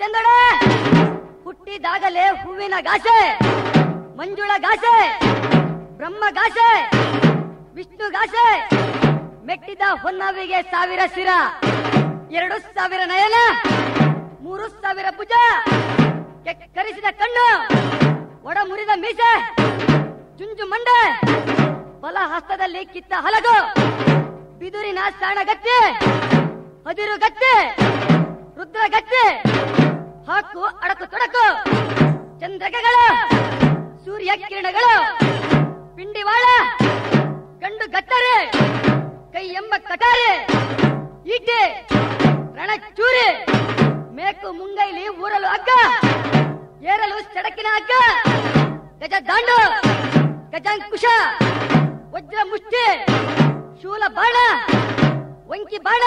ರೂಪವೆಂತೆಂದಡೆ ಹುಟ್ಟಿದಾಗಲೇ ಹೂವಿನ ಗಾಸೆ, ಮಂಜುಳ ಗಾಸೆ, ಬ್ರಹ್ಮ ಗಾಸೆ, ವಿಷ್ಣು ಗಾಸೆ, ಮೆಟ್ಟಿದ ಹೊನ್ನವಿಗೆ ಸಾವಿರ ಶಿರ, ಎರಡು ಸಾವಿರ ನಯನ, ಮೂರು ಸಾವಿರ ಭುಜ, ಕೆಕ್ಕರಿಸಿದ ಕಣ್ಣು ಒಡ ಮುರಿದ ಮೀಸೆ, ಜುಂಜು ಮಂಡೆ ಬಲ ಹಸ್ತದಲ್ಲಿ ಕಿತ್ತ ಹಲಗು, ಬಿದುರಿನ ಸಾಣಗತ್ತೆ ಹದಿರು ಗತ್ತೆ ರುದ್ರ ಗತ್ತೆ ಹಾಕು, ಅಡಕು, ತೊಡಕು. ಚಂದ್ರಕಗಳು, ಸೂರ್ಯ ಕಿರಣಗಳು ಪಿಂಡಿವಾಳ ಗಂಡು ಗತ್ತರೆ ಕೈ ಎಂಬ ಕಟಾರೆ, ಈಟೆ, ರಣಚೂರಿ, ಮೇಕು ಮುಂಗೈಲಿ ಊರಲು ಅಗ್ಗ ಏರಲು ಸಡಕಿನ ಅಗ್ಗ ಗಜ ದಾಂಡು ಗಜಾಂಕುಶ, ವಜ್ರ ಮುಷ್ಟಿ, ಶೂಲ ಬಾಣ, ಒಂಕಿ ಬಾಣ,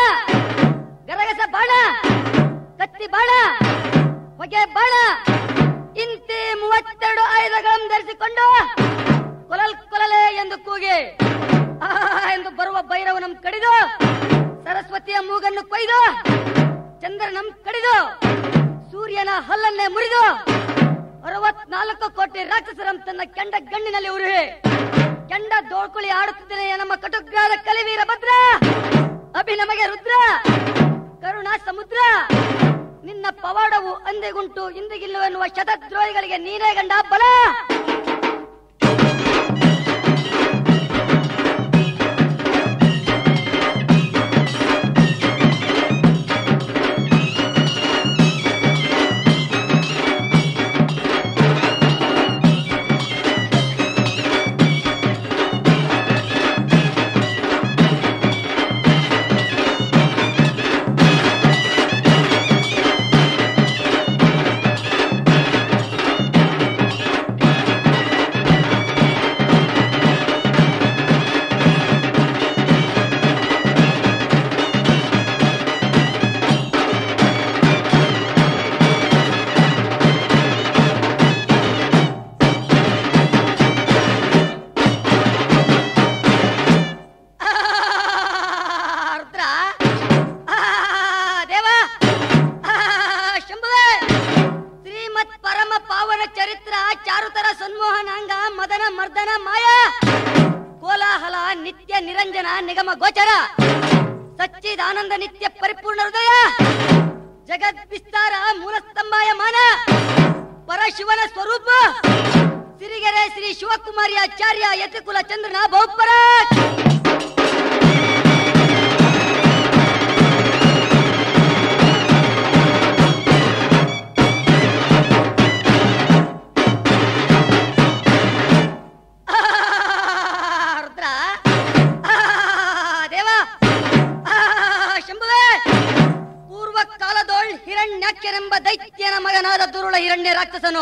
ಗರಗಸ ಬಾಣ, ಕತ್ತಿ ಬಾಣ ಹೊಗೆ ಬಾಳ. ಇಂತಿ ಮೂವತ್ತೆರಡು ಆಯುಧಗಳನ್ನು ಧರಿಸಿಕೊಂಡು ಕೊಲಲ್ ಕೊಲಲೆ ಎಂದು ಕೂಗಿ ಎಂದು ಬರುವ ಭೈರವನಂ ಕಡಿದು, ಸರಸ್ವತಿಯ ಮೂಗನ್ನು ಕೊಯ್ದು ಚಂದ್ರನಂ ಕಡಿದು, ಸೂರ್ಯನ ಹಲ್ಲನ್ನೇ ಮುರಿದು, ಅರವತ್ನಾಲ್ಕು ಕೋಟಿ ರಾಕ್ಷಸರಂ ತನ್ನ ಕೆಂಡ ಗಣ್ಣಿನಲ್ಲಿ ಉರುಹಿ, ಕೆಂಡ ದೋಳ್ಕುಳಿ ಆಡುತ್ತಿದ್ದೇನೆ ನಮ್ಮ ಕಟುಗ್ರಾದ ಕಲಿವೀರ ಭದ್ರ, ಅಭಿ ನಮಗೆ ರುದ್ರ, ಕರುಣಾ ಸಮುದ್ರ ನಿನ್ನ ಪವಾಡವು ಅಂದೆಗುಂಟು ಇಂದಿಗಿಲ್ಲವೆನ್ನುವ ಶತದ್ರೋಹಿಗಳಿಗೆ ನೀನೇ ಗಂಡ ಬಲ.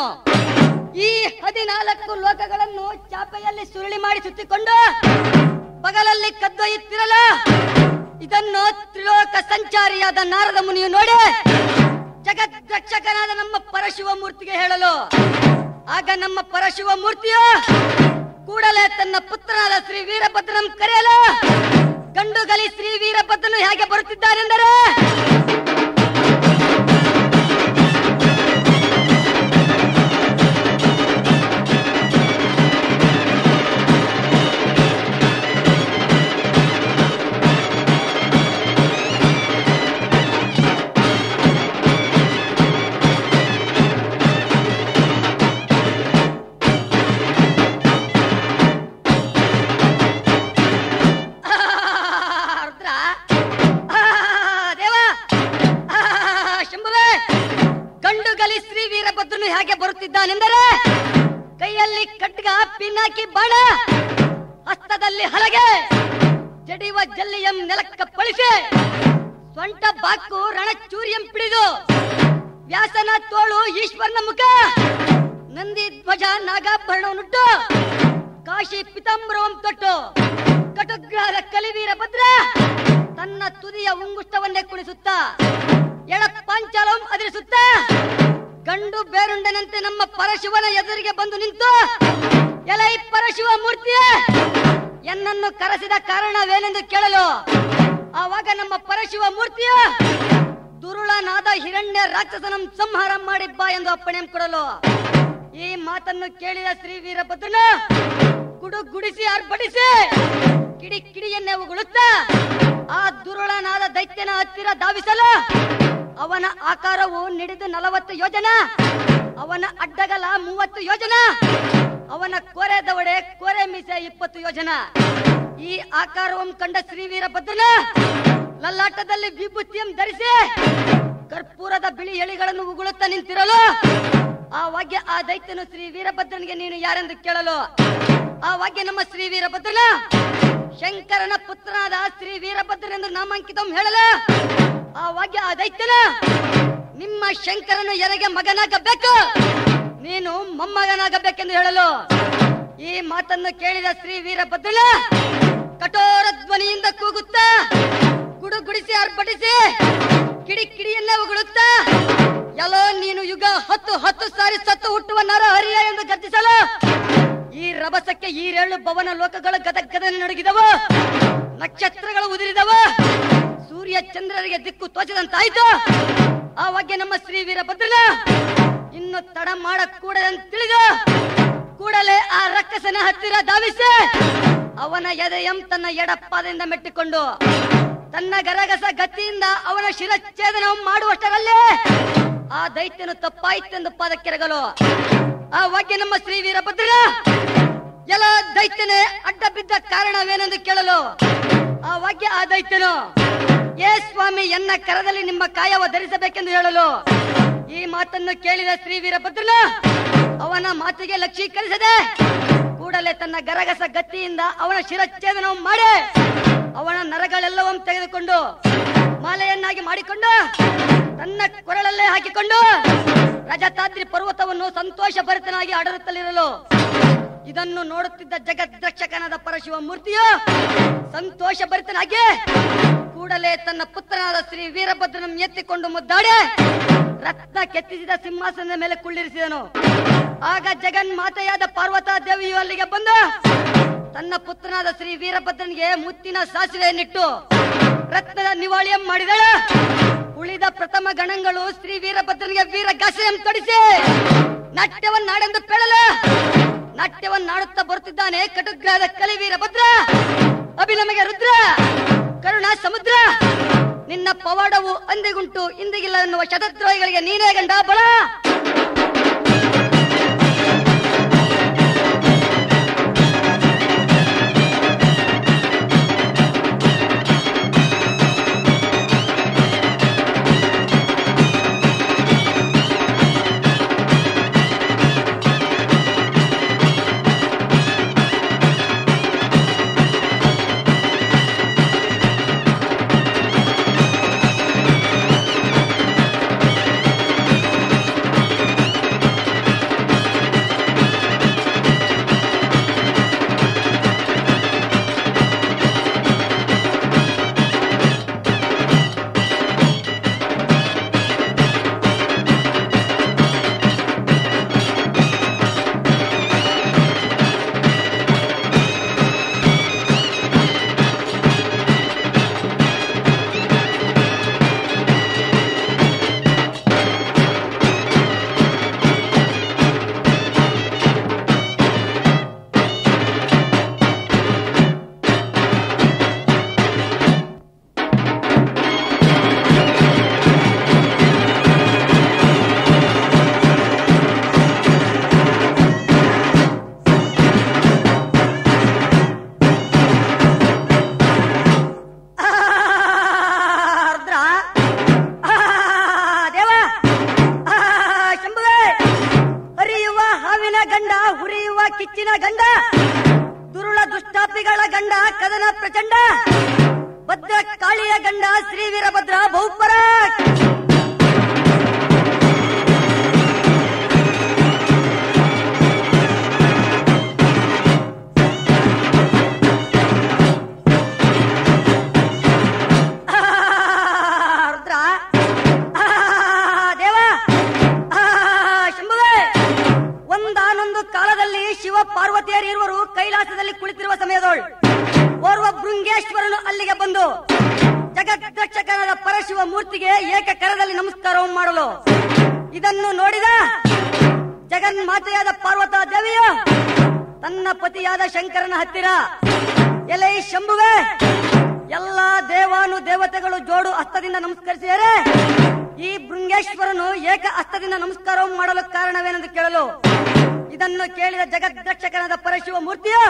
ಹಿರಣ್ಯ ಈ ಹದಿನಾಲ್ಕು ಲೋಕಗಳನ್ನು ಚಾಪೆಯಲ್ಲಿ ಸುರುಳಿ ಮಾಡಿ ಸುತ್ತಿಕೊಂಡು ಬಗಲಲ್ಲಿ ಕದ್ದೊಯ್ಯುತ್ತಿರಲ ಇದನ್ನು ತ್ರಿಲೋಕ ಸಂಚಾರಿಯಾದ ನಾರದ ಮುನಿಯು ನೋಡಿ ಜಗದ್ರಕ್ಷಕನಾದ ನಮ್ಮ ಪರಶಿವ ಮೂರ್ತಿಗೆ ಹೇಳಲು. ಆಗ ನಮ್ಮ ಪರಶಿವ ಮೂರ್ತಿಯು ಕೂಡಲೇ ತನ್ನ ಪುತ್ರನಾದ ಶ್ರೀ ವೀರಭದ್ರನ ಕರೆಯಲು ಗಂಡು ಗಲಿ ಶ್ರೀ ವೀರಭದ್ರನು ಹೇಗೆ ಬರುತ್ತಿದ್ದಾನೆಂದರೆ ಜಲ್ಲಿಯಂ ನೆಲಕ್ಕ ಪಳಿಸಿ. ಸ್ವಂಟ ಬಾಕು ರಣಚೂರ್ಯಂ ಪಿಡಿದು. ವ್ಯಾಸನ ತೋಳು ಈಶ್ವರನ ಮುಖ. ನಂದಿ ಧ್ವಜ ನಾಗಾಭರಣವನ್ನುಟ್ಟು. ಕಾಶಿ ಪಿತಾಂಬರವಂ ತೊಟ್ಟು. ಕಟುಗ್ರಹದ ಕಲಿವೀರ ಭದ್ರ ತನ್ನ ತುದಿಯ ಉಂಗುಷ್ಟವನ್ನೇ ಕುಣಿಸುತ್ತಾ. ಎಳ ಪಾಂಚಾಲಂ ಅದಿರಿಸುತ್ತ. ಗಂಡು ಬೇರುಂಡನಂತೆ ನಮ್ಮ ಪರಶಿವನ ಎದುರಿಗೆ ಬಂದು ನಿಂತು. ಎಲೈ ಪರಶಿವ ಮೂರ್ತಿಯೇ. ಎನ್ನನ್ನು ಕರೆಸಿದ ಕಾರಣವೇನೆಂದು ಕೇಳಲು? ಆವಾಗ ನಮ್ಮ ಪರಶಿವ ಮೂರ್ತಿಯ, ದುರುಳನಾದ ಹಿರಣ್ಯ ರಾಕ್ಷಸನಂ ಸಂಹಾರ ಮಾಡಿಬ್ಬ ಎಂದು ಅಪ್ಪಣೆ ಕೊಡಲು. ಈ ಮಾತನ್ನು ಕೇಳಿದ ಶ್ರೀ ವೀರಭದ್ರನ ಗುಡುಗುಡಿಸಿ ಆರ್ಭಟಿಸಿ ಕಿಡಿ ಕಿಡಿಯನ್ನೇ ಉಗುಳುತ್ತಾ, ಆ ದುರುಳನಾದ ದೈತ್ಯನ ಹತ್ತಿರ ಧಾವಿಸಲು, ಅವನ ಆಕಾರವು ನಿಡಿದು ನಲವತ್ತು ಯೋಜನ, ಅವನ ಅಡ್ಡಗಲ ಮೂವತ್ತು ಯೋಜನ ಅವನ ಕೊರೆ ದವಡೆ, ಕೊರೆ ಮೀಸೆ ಇಪ್ಪತ್ತು ಯೋಜನ. ಈ ಆಕಾರವನ್ನು ಕಂಡ ಶ್ರೀ ವೀರಭದ್ರನ ಲಲ್ಲಾಟದಲ್ಲಿ ವಿಭೂತಿಯನ್ನು ಧರಿಸಿ ಕರ್ಪೂರದ ಬಿಳಿ ಎಳಿಗಳನ್ನು ಉಗುಳುತ್ತಾ ನಿಂತಿರಲು ಆ ವಾಗ್ಯ ಆ ದೈತ್ಯನು ಶ್ರೀ ವೀರಭದ್ರನಿಗೆ ನೀನು ಯಾರೆಂದು ಕೇಳಲು? ಆ ವಾಗ್ಯ ನಮ್ಮ ಶ್ರೀ ವೀರಭದ್ರನ ಶಂಕರನ ಪುತ್ರನಾದ ಶ್ರೀ ವೀರಭದ್ರನೆಂದು ನಾಮಾಂಕಿತ ಹೇಳಲು ವಾಗ್ಯ ಆ ದೈತ್ಯನ ನಿಮ್ಮ ಶಂಕರನು ಎರೆಗೆ ಮಗನಾಗಬೇಕು. ನೀನು ಮೊಮ್ಮಗನಾಗಬೇಕೆಂದು ಹೇಳಲು ಈ ಮಾತನ್ನು ಕೇಳಿದ ಶ್ರೀ ವೀರಭದ್ರನ ಕಠೋರ ಧ್ವನಿಯಿಂದ ಕೂಗುತ್ತಾ ಗುಡುಗುಡಿಸಿ ಅರ್ಪಡಿಸಿ ಕಿಡಿ ಕಿಡಿಯನ್ನ ಉಗುಳುತ್ತ ಎಲ್ಲೋ ನೀನು ಯುಗ ಹತ್ತು ಹತ್ತು ಸಾರಿ ಸತ್ತು ಹುಟ್ಟುವ ನರ ಹರಿಯ ಎಂದು ಗರ್ಜಿಸಲು ಈ ರಭಸಕ್ಕೆ ಈರೇಳು ಭವನ ಲೋಕಗಳು ಗದಗದ ನಡುಗಿದವು. ನಕ್ಷತ್ರಗಳು ಉದುರಿದವು. ಸೂರ್ಯ ಚಂದ್ರರಿಗೆ ದಿಕ್ಕು ತೋಚದಂತಾಯ್ತು. ಆವಾಗ ನಮ್ಮ ಶ್ರೀ ವೀರಭದ್ರನ ಇನ್ನು ತಡ ಮಾಡ ಕೂಡದಂತ ತಿಳಿದು ಕೂಡಲೇ ಆ ರಕ್ಕಸನ ಹತ್ತಿರ ಧಾವಿಸಿ ಅವನ ಎದೆಯಂ ತನ್ನ ಎಡಪ್ಪಾದಿಂದ ಮೆಟ್ಟಿಕೊಂಡು ತನ್ನ ಗರಗಸ ಗತಿಯಿಂದ ಅವನ ಶಿರಚ್ಛೇದನ ಮಾಡುವಷ್ಟರಲ್ಲೇ ಆ ದೈತ್ಯನು ತಪ್ಪಾಯಿತೆಂದು ಪಾದಕ್ಕೆರಗಲು. ಆ ವಾಕ್ಯ ನಮ್ಮ ಶ್ರೀ ವೀರಭದ್ರ ಎಲ್ಲ ದೈತ್ಯನೇ ಅಡ್ಡ ಬಿದ್ದ ಕಾರಣವೇನೆಂದು ಕೇಳಲು ಆ ವಾಕ್ಯ ಆ ದೈತ್ಯನು, ಏ ಸ್ವಾಮಿ, ಎನ್ನ ಕರದಲ್ಲಿ ನಿಮ್ಮ ಕಾಯವ ಧರಿಸಬೇಕೆಂದು ಹೇಳಲು ಈ ಮಾತನ್ನು ಕೇಳಿದ ಶ್ರೀ ವೀರಭದ್ರನ, ಅವನ ಮಾತಿಗೆ ಲಕ್ಷೀಕರಿಸದೆ ಕೂಡಲೇ ತನ್ನ ಗರಗಸ ಗತಿಯಿಂದ ಅವನ ಶಿರಚ್ಛೇದನವನ್ನು ಮಾಡಿ, ಅವನ ನರಗಳೆಲ್ಲವನ್ನು ತೆಗೆದುಕೊಂಡು ಮಾಲೆಯನ್ನಾಗಿ ಮಾಡಿಕೊಂಡು, ತನ್ನ ಕೊರಳಲ್ಲೇ ಹಾಕಿಕೊಂಡು ರಜತಾದ್ರಿ ಪರ್ವತವನ್ನು ಸಂತೋಷ ಭರಿತನಾಗಿ ಆಡರುತ್ತಲಿರಲು, ಇದನ್ನು ನೋಡುತ್ತಿದ್ದ ಜಗದ್ರಕ್ಷಕನಾದ ಪರಶಿವ ಮೂರ್ತಿಯು ಸಂತೋಷ ಭರಿತನಾಗಿ ಕೂಡಲೇ ತನ್ನ ಪುತ್ರನಾದ ಶ್ರೀ ವೀರಭದ್ರನ ಎತ್ತಿಕೊಂಡು ಮುದ್ದಾಡೆ ರತ್ನ ಕೆತ್ತಿಸಿದ ಸಿಂಹಾಸನದ ಮೇಲೆ ಕುಳ್ಳಿರಿಸಿದನು. ಆಗ ಜಗನ್ಮಾತೆಯಾದ ಪಾರ್ವತಾ ದೇವಿಯು ಅಲ್ಲಿಗೆ ಬಂದು ತನ್ನ ಪುತ್ರನಾದ ಶ್ರೀ ವೀರಭದ್ರನಿಗೆ ಮುತ್ತಿನ ಸಾಸಿವೆಯನ್ನಿಟ್ಟು ರತ್ನದ ನಿವಾಳಿಯ ಮಾಡಿದಳ. ಉಳಿದ ಪ್ರಥಮ ಗಣಗಳು ಶ್ರೀ ವೀರಭದ್ರನಿಗೆ ವೀರಗಾಸೆಯಂ ತೊಡಿಸಿ ನಾಟ್ಯವನ್ನಾಡೆಂದು ಪೇಳಲ ನಾಟ್ಯವನ್ನಾಡುತ್ತಾ ಬರುತ್ತಿದ್ದಾನೆ. ಕಟುಗ್ರಹದ ಕಲಿ ವೀರಭದ್ರ, ಅಭಿನಮಗೆ ರುದ್ರ. ಕರುಣಾ ಸಮುದ್ರ! ನಿನ್ನ ಪವಾಡವು ಅಂದಿಗುಂಟು ಇಂದಿಗಿಲ್ಲ ಎನ್ನುವ ಶತದ್ರೋಹಿಗಳಿಗೆ ನೀನೇ ಗಂಡ ಬಲ! ಇದನ್ನು ನೋಡಿದ ಜಗನ್ಮಾತೆಯಾದ ಪಾರ್ವತ ದೇವಿಯು ತನ್ನ ಪತಿಯಾದ ಶಂಕರನ ಹತ್ತಿರ, ಎಲೆ ಶಂಭುವೆ, ಎಲ್ಲಾ ದೇವಾನು ದೇವತೆಗಳು ಜೋಡು ಹಸ್ತದಿಂದ ನಮಸ್ಕರಿಸಿದರೆ, ಈ ಭೃಂಗೇಶ್ವರನು ಏಕ ಹಸ್ತದಿಂದ ನಮಸ್ಕಾರ ಮಾಡಲು ಕಾರಣವೇನೆಂದು ಕೇಳಲು. ಇದನ್ನು ಕೇಳಿದ ಜಗದ್ರಕ್ಷಕನಾದ ಪರಶಿವ ಮೂರ್ತಿಯು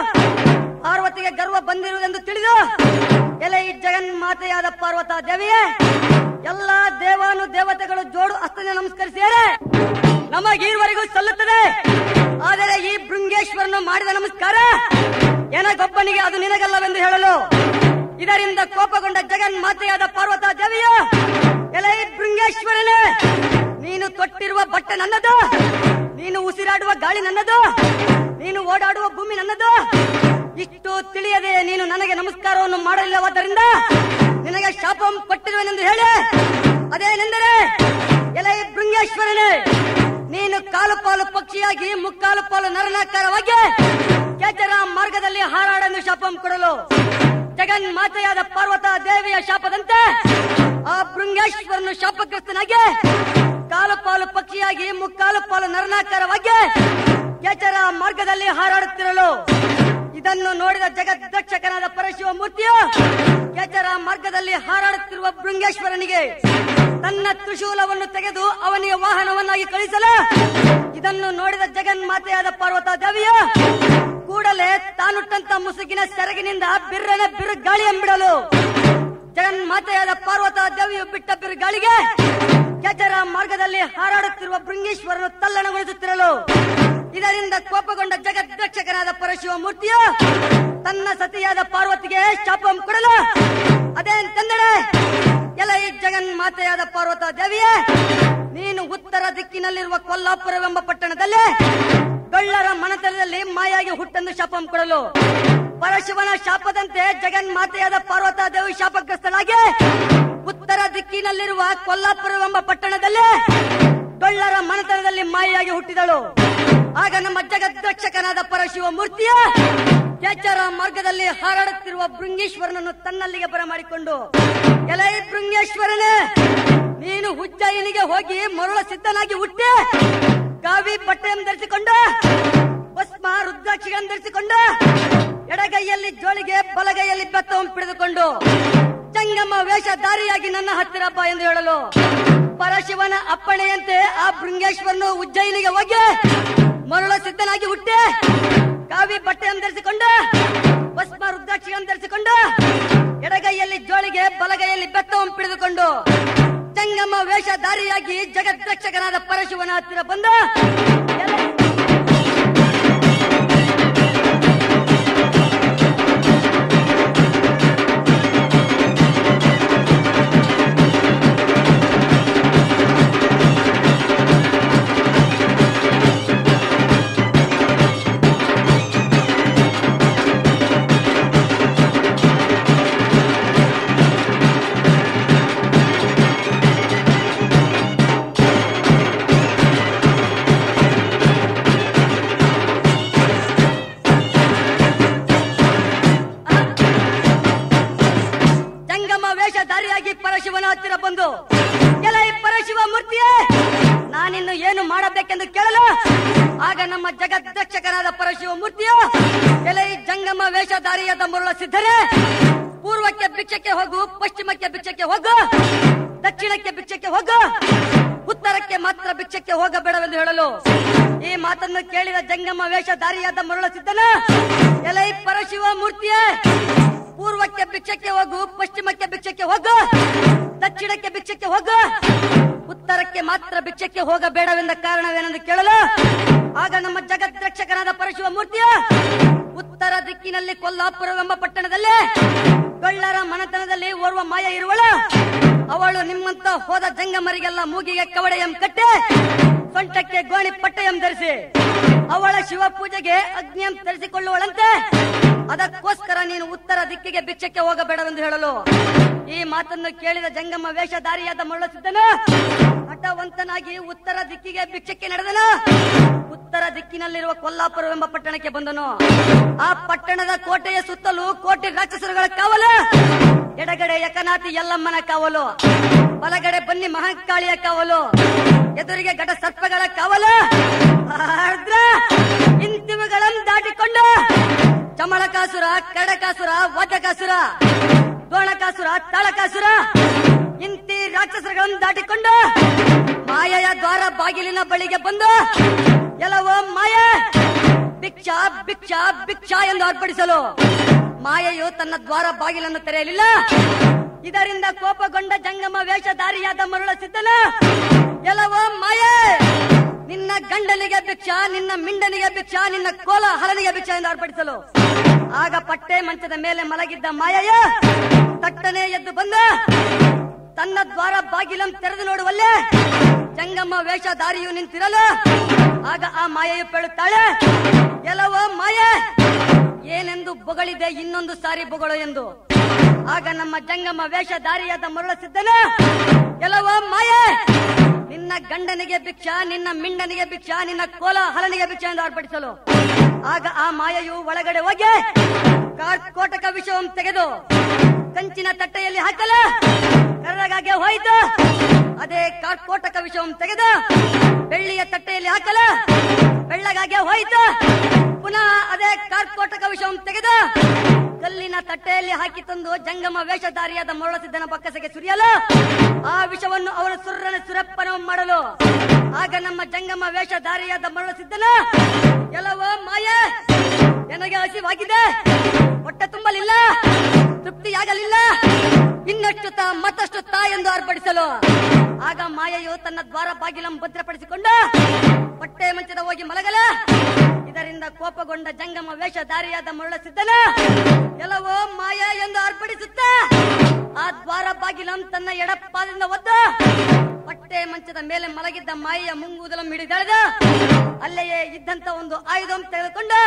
ಪಾರ್ವತಿಗೆ ಗರ್ವ ಬಂದಿರುವುದೆಂದು ತಿಳಿದು, ಎಲೆ ಈ ಜಗನ್ಮಾತೆಯಾದ ಪಾರ್ವತ ದೇವಿಯೇ, ಎಲ್ಲಾ ದೇವಾನು ದೇವತೆಗಳು ಜೋಡು ಹಸ್ತದಿಂದ ನಮಸ್ಕರಿಸಿದರೆ ನಮಗೀವರೆಗೂ ಸಲ್ಲುತ್ತದೆ. ಆದರೆ ಈ ಭೃಂಗೇಶ್ವರನು ಮಾಡಿದ ನಮಸ್ಕಾರ ಎನಗೊಬ್ಬನಿಗೆ ಅದು ನಿನಗಲ್ಲವೆಂದು ಹೇಳಲು. ಇದರಿಂದ ಕೋಪಗೊಂಡ ಜಗನ್ಮಾತೆಯಾದ ಪಾರ್ವತ ದೇವಿಯ, ಎಲೆ ನೀನು ತೊಟ್ಟಿರುವ ಬಟ್ಟೆ ನನ್ನದು, ನೀನು ಉಸಿರಾಡುವ ಗಾಳಿ ನನ್ನದು, ನೀನು ಓಡಾಡುವ ಭೂಮಿ ನನ್ನದು. ಇಷ್ಟು ತಿಳಿಯದೆ ನೀನು ನನಗೆ ನಮಸ್ಕಾರವನ್ನು ಮಾಡಲಿಲ್ಲವಾದ್ದರಿಂದ ನಿನಗೆ ಶಾಪಂ ಕೊಟ್ಟಿರುವೆನೆಂದು ಹೇಳಿ. ಅದೇನೆಂದರೆ, ಎಲೆ ಈ ಭೃಂಗೇಶ್ವರನೇ ನೀನು ಕಾಲು ಪಾಲು ಪಕ್ಷಿಯಾಗಿ, ಮುಕ್ಕಾಲು ಪಾಲು ನರನಾಕಾರವಾಗಿ ಕೇಚರ ಮಾರ್ಗದಲ್ಲಿ ಹಾರಾಡಲು ಶಾಪಂ ಕೊಡಲು ಜಗನ್ ಮಾತೆಯಾದ ಪಾರ್ವತ ದೇವಿಯ ಶಾಪದಂತೆ ಆ ಭೃಂಗೇಶ್ವರನು ಶಾಪಗ್ರಸ್ತನಾಗಿ ಕಾಲು ಪಾಲು ಪಕ್ಷಿಯಾಗಿ, ಮುಕ್ಕಾಲು ಪಾಲು ನರನಾಕಾರವಾಗಿ ಕೇಚರ ಮಾರ್ಗದಲ್ಲಿ ಹಾರಾಡುತ್ತಿರಲು. ಇದನ್ನು ನೋಡಿದ ಜಗದ್ದಕ್ಷಕನಾದ ಪರಶಿವ ಮೂರ್ತಿಯು ಕೇಚರ ಮಾರ್ಗದಲ್ಲಿ ಹಾರಾಡುತ್ತಿರುವ ಭೃಂಗೇಶ್ವರನಿಗೆ ತನ್ನ ತ್ರಿಶೂಲವನ್ನು ತೆಗೆದು ಅವನಿಗೆ ವಾಹನವನ್ನಾಗಿ ಕಳಿಸಲು ಇದನ್ನು ನೋಡಿದ ಜಗನ್ಮಾತೆಯಾದ ಪಾರ್ವತ ದೇವಿಯ ಕೂಡಲೇ ತಾನುಟ್ಟಂತ ಮುಸುಕಿನ ಸೆರಗಿನಿಂದ ಬಿರ್ರನ ಬಿರು ಗಾಳಿ ಎಂಬಿಡಲು ಜಗನ್ಮಾತೆಯಾದ ಪಾರ್ವತ ದೇವಿಯು ಬಿಟ್ಟ ಬಿರು ಗಾಳಿಗೆ ಕೆಚರ ಮಾರ್ಗದಲ್ಲಿ ಹಾರಾಡುತ್ತಿರುವ ಭೃಂಗೇಶ್ವರನು ತಲ್ಲಣಗೊಳಿಸುತ್ತಿರಲು ಇದರಿಂದ ಕೋಪಗೊಂಡ ಜಗದ್ರಕ್ಷಕನಾದ ಪರಶಿವ ಮೂರ್ತಿಯು ತನ್ನ ಸತಿಯಾದ ಪಾರ್ವತಿಗೆ ಶಾಪಂ ಕೊಡಲು. ತಂದಡೆ ಎಲ್ಲ ಈ ಜಗನ್ಮಾತೆಯಾದ ಪಾರ್ವತ ದೇವಿಯೇ, ನೀನು ಉತ್ತರ ದಿಕ್ಕಿನಲ್ಲಿರುವ ಕೊಲ್ಲಾಪುರವೆಂಬ ಪಟ್ಟಣದಲ್ಲಿ ಗಳ್ಳರ ಮನತನದಲ್ಲಿ ಮಾಯಾಗಿ ಹುಟ್ಟೆಂದು ಶಾಪಂ ಕೊಡಲು. ಪರಶಿವನ ಶಾಪದಂತೆ ಜಗನ್ಮಾತೆಯಾದ ಪಾರ್ವತ ದೇವಿ ಶಾಪಗ್ರಸ್ತಳಾಗಿ ಉತ್ತರ ದಿಕ್ಕಿನಲ್ಲಿರುವ ಕೊಲ್ಲಾಪುರವೆಂಬ ಪಟ್ಟಣದಲ್ಲಿ ಡೊಳ್ಳರ ಮನತನದಲ್ಲಿ ಮಾಯಾಗಿ ಹುಟ್ಟಿದಳು. ಆಗ ನಮ್ಮ ಜಗದ್ರಕ್ಷಕನಾದ ಪರಶಿವ ಮೂರ್ತಿಯ ಕೇಚರ ಮಾರ್ಗದಲ್ಲಿ ಹಾರಾಡುತ್ತಿರುವ ಬೃಂಗೇಶ್ವರನನ್ನು ತನ್ನಲ್ಲಿಗೆ ಬರಮಾಡಿಕೊಂಡು ಎಲೈ ಬೃಂಗೇಶ್ವರನೇ, ನೀನು ಉಜ್ಜಯಿನಿಗೆ ಹೋಗಿ ಮರುಳ ಸಿದ್ಧನಾಗಿ ಹುಟ್ಟೆ. ಗಾವಿ ಬಟ್ಟೆಯನ್ನು ಧರಿಸಿಕೊಂಡ, ಭಸ್ಮ ರುದ್ರಾಕ್ಷಿಗಳನ್ನು ಧರಿಸಿಕೊಂಡ, ಎಡಗೈಯಲ್ಲಿ ಜೋಳಿಗೆ ಬಲಗೈಯಲ್ಲಿ ಬೆತ್ತವನ್ನು ಪಿಡಿದುಕೊಂಡು, ಚಂಗಮ್ಮ ವೇಷಧಾರಿಯಾಗಿ ನನ್ನ ಹತ್ತಿರ ಬಾ ಎಂದು ಹೇಳಲು, ಪರಶಿವನ ಅಪ್ಪಣೆಯಂತೆ ಆ ಬೃಂಗೇಶ್ವರನು ಉಜ್ಜಯಿನಿಗೆ ಹೋಗಿ ಮರುಳ ಸಿದ್ಧನಾಗಿ ಹುಟ್ಟಿ. ಕಾವಿ ಬಟ್ಟೆಯನ್ನು ಧರಿಸಿಕೊಂಡು ಭಸ್ಮ ರುದ್ರಾಕ್ಷಿಯನ್ನು ಧರಿಸಿಕೊಂಡು ಎಡಗೈಯಲ್ಲಿ ಜೋಳಿಗೆ ಬಲಗೈಯಲ್ಲಿ ಬೆತ್ತವನ್ನು ಪಿಡಿದುಕೊಂಡು, ಜಂಗಮ ವೇಷಧಾರಿಯಾಗಿ ಜಗದ್ರಕ್ಷಕನಾದ ಪರಶಿವನ ಹತ್ತಿರ ಬಂದ ಯಲ್ಲಮ್ಮನ ಕಾವಲು. ಬಲಗಡೆ ಬನ್ನಿ ಮಹಾಕಾಳಿಯ ಕಾವಲು. ಎದುರಿಗೆ ಘಟ ಸರ್ಪಗಳ ಕಾವಲು. ಆರ್ದ್ರ ಇಂತಿವುಗಳನ್ನು ದಾಟಿಕೊಂಡು. ಚಮಳಕಾಸುರ ಕಡಕಾಸುರ ವಜಕಾಸುರ ದೋಣಕಾಸುರ ತಾಳಕಾಸುರ ಇಂತಿ ರಾಕ್ಷಸರಗಳನ್ನು ದಾಟಿಕೊಂಡು ಮಾಯೆಯ ದ್ವಾರ ಬಾಗಿಲಿನ ಬಳಿಗೆ ಬಂದು, ಎಲ್ಲವೋ ಮಾಯೆ, ಭಿಕ್ಷಾ ಭಿಕ್ಷಾ ಭಿಕ್ಷಾ ಎಂದು ಅರ್ಪಡಿಸಲು. ಮಾಯೆಯು ತನ್ನ ದ್ವಾರ ಬಾಗಿಲನ್ನು ತೆರೆಯಲಿಲ್ಲ. ಇದರಿಂದ ಕೋಪಗೊಂಡ ಜಂಗಮ ವೇಷಧಾರಿಯಾದ ಮರುಳ ಸಿದ್ದನ ಎಲ್ಲವೋ ಮಾಯೆ. ನಿನ್ನ ಗಂಡನಿಗೆ ಭಿಕ್ಷಾ, ನಿನ್ನ ಮಿಂಡನಿಗೆ ಭಿಕ್ಷಾ, ನಿನ್ನ ಕೋಲ ಹಲನಿಗೆ ಭಿಕ್ಷಾ ಎಂದು ಅರ್ಪಡಿಸಲು. ಆಗ ಪಟ್ಟೆ ಮಂಚದ ಮೇಲೆ ಮಲಗಿದ್ದ ಮಾಯಯ್ಯ ತಟ್ಟನೆ ಎದ್ದು ಬಂದ. ತನ್ನ ದ್ವಾರ ಬಾಗಿಲಂ ತೆರೆದು ನೋಡುವಲ್ಲೇ ಜಂಗಮ್ಮ ವೇಷಧಾರಿಯು ನಿಂತಿರಲು. ಆಗ ಆ ಮಾಯೆಯು ಪೇಳುತ್ತಾಳೆ. ಎಲ್ಲವೋ ಮಾಯೆ. ಏನೆಂದು ಬೊಗಳಿದೆ ಇನ್ನೊಂದು ಸಾರಿ ಬೊಗಳು ಎಂದು. ಆಗ ನಮ್ಮ ಜಂಗಮ ವೇಷಧಾರಿಯಾದ ಮರಳ ಸಿದ್ದನ ಎಲ್ಲವೋ ಮಾಯೆ. ನಿನ್ನ ಗಂಡನಿಗೆ ಭಿಕ್ಷ, ನಿನ್ನ ಮಿಂಡನಿಗೆ ಭಿಕ್ಷ, ನಿನ್ನ ಕೋಲ ಹಲನಿಗೆ ಭಿಕ್ಷ ಎಂದು ಅರ್ಪಡಿಸಲು ಆಗ ಆ ಮಾಯೆಯು ಒಳಗಡೆ ಹೋಗಿ ಕೋಟಕ ವಿಷವನ್ನು ತೆಗೆದು ಕಂಚಿನ ತಟ್ಟೆಯಲ್ಲಿ ಹಾಕಲು ಕರ್ರಗಾಗೆ ಹೋಯಿತು. ಅದೇ ಕಾರ್ಕೋಟಕ ವಿಷವನ್ನು ತೆಗೆದು ಬೆಳ್ಳಿಯ ತಟ್ಟೆಯಲ್ಲಿ ಹಾಕಲು ಬೆಳ್ಳಗಾಗೆ ಹೋಯಿತು. ಪುನಃ ಅದೇ ಕರ್ಕೋಟಕ ವಿಷವನ್ನು ತೆಗೆದು ಕಲ್ಲಿನ ತಟ್ಟೆಯಲ್ಲಿ ಹಾಕಿ ತಂದು ಜಂಗಮ ವೇಷಧಾರಿಯಾದ ಮರಳಸಿದ್ದನ ಬಕ್ಕಸಗೆ ಸುರಿಯಲು ಆ ವಿಷವನ್ನು ಅವನು ಸುರ್ರನ ಸುರಪ್ಪನ ಮಾಡಲು. ಆಗ ನಮ್ಮ ಜಂಗಮ ವೇಷಧಾರಿಯಾದ ಮರಳಸಿದ್ದನ ಎಲ್ಲವೋ ಮಾಯೆ ನನಗೆ ಹಸಿವಾಗಿದೆ. ಹೊಟ್ಟೆ ತುಂಬಲಿಲ್ಲ, ತೃಪ್ತಿಯಾಗಲಿಲ್ಲ. ಇನ್ನಷ್ಟು ತಾ ಮತ್ತಷ್ಟು ತಾ ಎಂದು ಅರ್ಪಡಿಸಲು. ಆಗ ಮಾಯೆಯು ತನ್ನ ದ್ವಾರ ಬಾಗಿಲಂ ಭದ್ರಪಡಿಸಿಕೊಂಡು ಹೊಟ್ಟೆ ಮಂಚದ ಹೋಗಿ ಮಲಗಲ ಇದರಿಂದ ಕೋಪಗೊಂಡ ಜಂಗಮ ವೇಷಧಾರಿಯಾದ ಮರುಳ ಸಿದ್ದನ ಎಲ್ಲವೋ ಮಾಯ ಎಂದು ಅರ್ಪಡಿಸುತ್ತ. ಆ ದ್ವಾರ ಬಾಗಿಲಂ ತನ್ನ ಎಡಪಾದಿಂದ ಒದ್ದ ಹೊಟ್ಟೆ ಮಂಚದ ಮೇಲೆ ಮಲಗಿದ್ದ ಮಾಯೆಯ ಮುಂಗೂದಲಂ ಹಿಡಿದಳೆದ, ಅಲ್ಲೆಯೇ ಇದ್ದಂತ ಒಂದು ಆಯುಧಂ ತೆಗೆದುಕೊಂಡು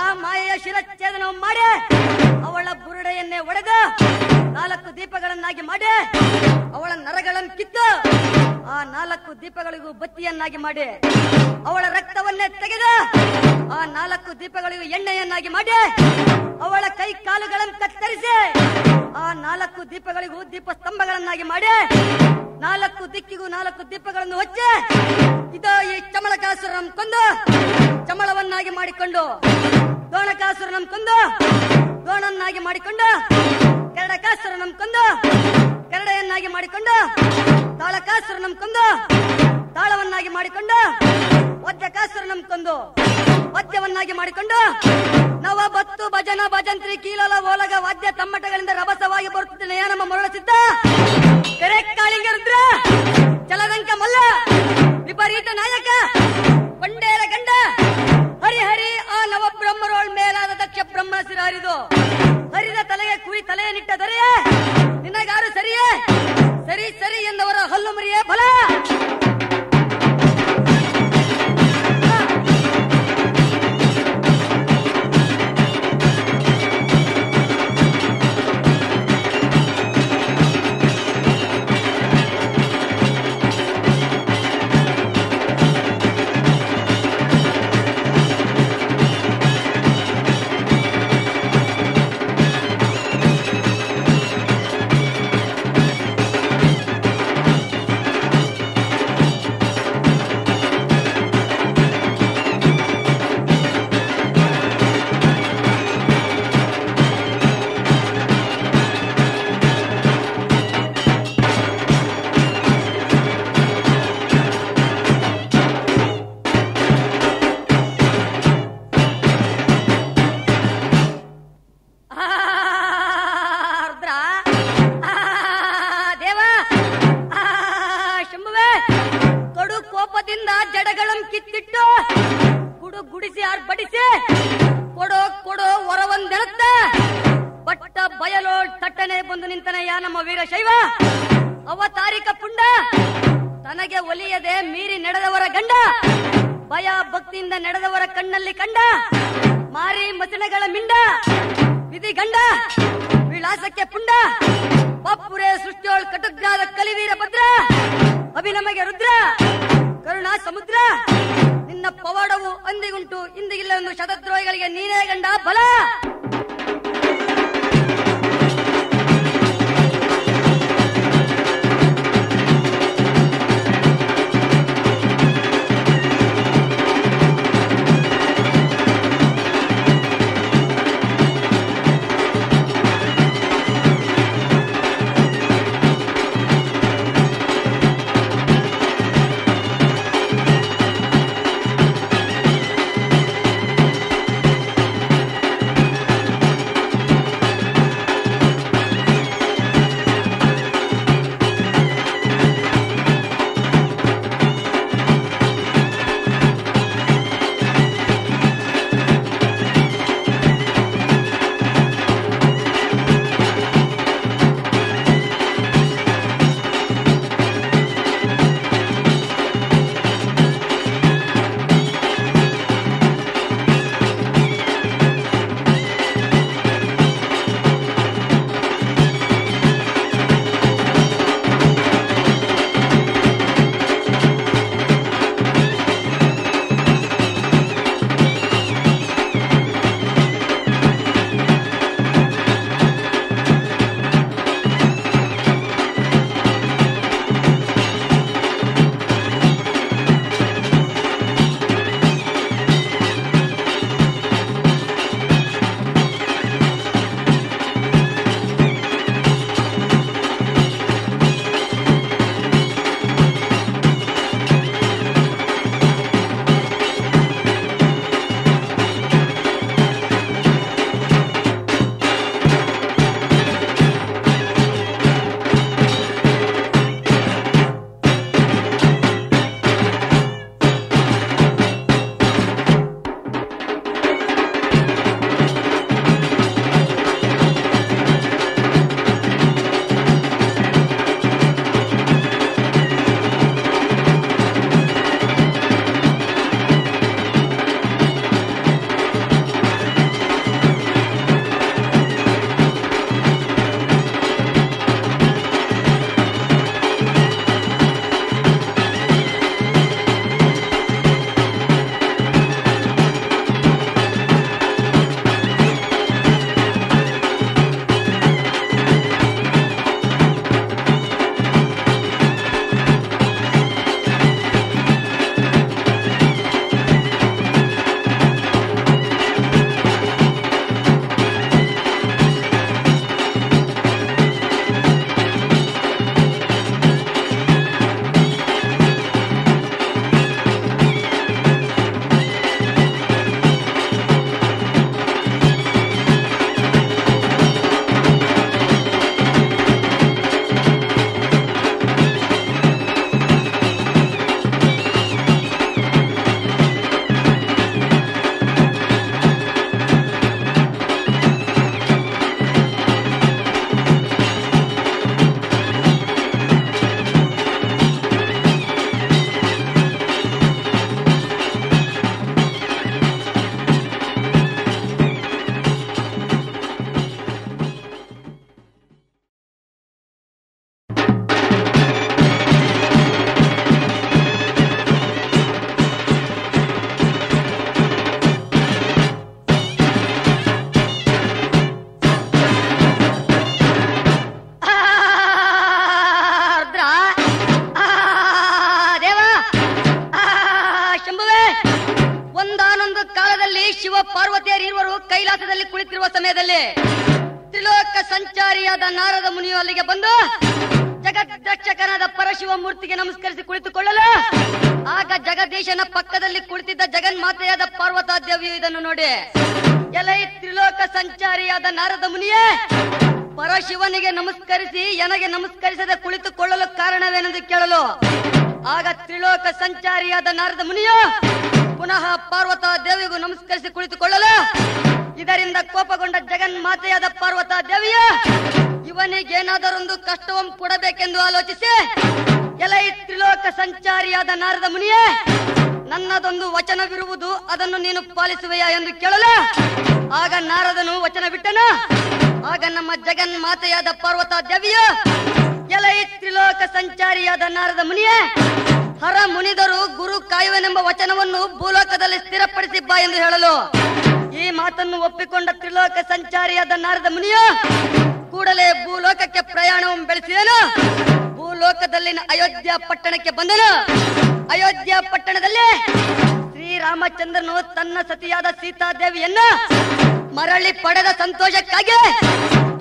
ಆ ಮಾಯೆಯ ಶಿರಚ್ಛೇದನ ಮಾಡಿ ಅವಳ ಬುರುಡೆಯನ್ನೇ ಒಡೆದು ನಾಲ್ಕು ದೀಪಗಳನ್ನಾಗಿ ಮಾಡಿ ಅವಳ ನರಗಳನ್ನು ಕಿತ್ತು. ಆ ನಾಲ್ಕು ದೀಪಗಳಿಗೂ ಬತ್ತಿಯನ್ನಾಗಿ ಮಾಡಿ. ಅವಳ ರಕ್ತವನ್ನೇ ತೆಗೆದು ಆ ನಾಲ್ಕು ದೀಪಗಳಿಗೂ ಎಣ್ಣೆಯನ್ನಾಗಿ ಮಾಡಿ. ಅವಳ ಕೈ ಕಾಲುಗಳನ್ನು ಕತ್ತರಿಸಿ. ಆ ನಾಲ್ಕು ದೀಪಗಳಿಗೂ ದೀಪ ಸ್ತಂಭಗಳನ್ನಾಗಿ ಮಾಡಿ. ನಾಲ್ಕು ದಿಕ್ಕಿಗೂ ನಾಲ್ಕು ದೀಪಗಳನ್ನು ಹೊಚ್ಚಿ. ಇದು ಈ ಚಮಳಕಾಸುರಂ ಕೊಂದು ಚಮಳವನ್ನಾಗಿ ಮಾಡಿಕೊಂಡು ದೋಣಕಾಸುರನಂ ಕೊಂದು ದೋಣನ್ನಾಗಿ ಮಾಡಿಕೊಂಡು ಕರಡಕಾಸುರನಂ ಕೊಂದು ಕೆರಡೆಯನ್ನಾಗಿ ಮಾಡಿಕೊಂಡು ತಾಳಕಾಸುರನಂ ಕೊಂದು, ತಾಳವನ್ನಾಗಿ ಮಾಡಿಕೊಂಡು ವಜ್ರಕಾಸುರನಂ ಕೊಂದು ವದ್ಯವನ್ನಾಗಿ ಮಾಡಿಕೊಂಡು, ನವ ಬತ್ತು ಭಜನ ಭಜಂತ್ರಿ ಕೀಲಲ ಓಲಗ ವಾದ್ಯ ತಮ್ಮಟಗಳಿಂದ ರಭಸವಾಗಿ ಬರುತ್ತಿದ್ದ ನಯ ನಮ್ಮ ಮರಳಿಸಿದ್ದ. ಕೆರೆ ಕಾಳಿಂಗರುದ್ರ, ಚಲದಂಕ ಮಲ್ಲ, ವಿಪರೀತ ನಾಯಕ ಬಂಡೇರ ಗಂಡ ಹರಿಹರಿ ಆ ನವ ಬ್ರಹ್ಮರೋಳ್ ಮೇಲಾದ ದಕ್ಷ ಬ್ರಹ್ಮ ಹರಿದು ಹರಿದ ತಲೆಗೆ ಕುಯಿ ನಿಟ್ಟ ದೊರೆಯೇ, ನಿನಗಾರು ಸರಿಯೇ ಸರಿ ಸರಿ ಎಂದವರ ಹಲ್ಲು ಮರಿಯೇ ಫಲ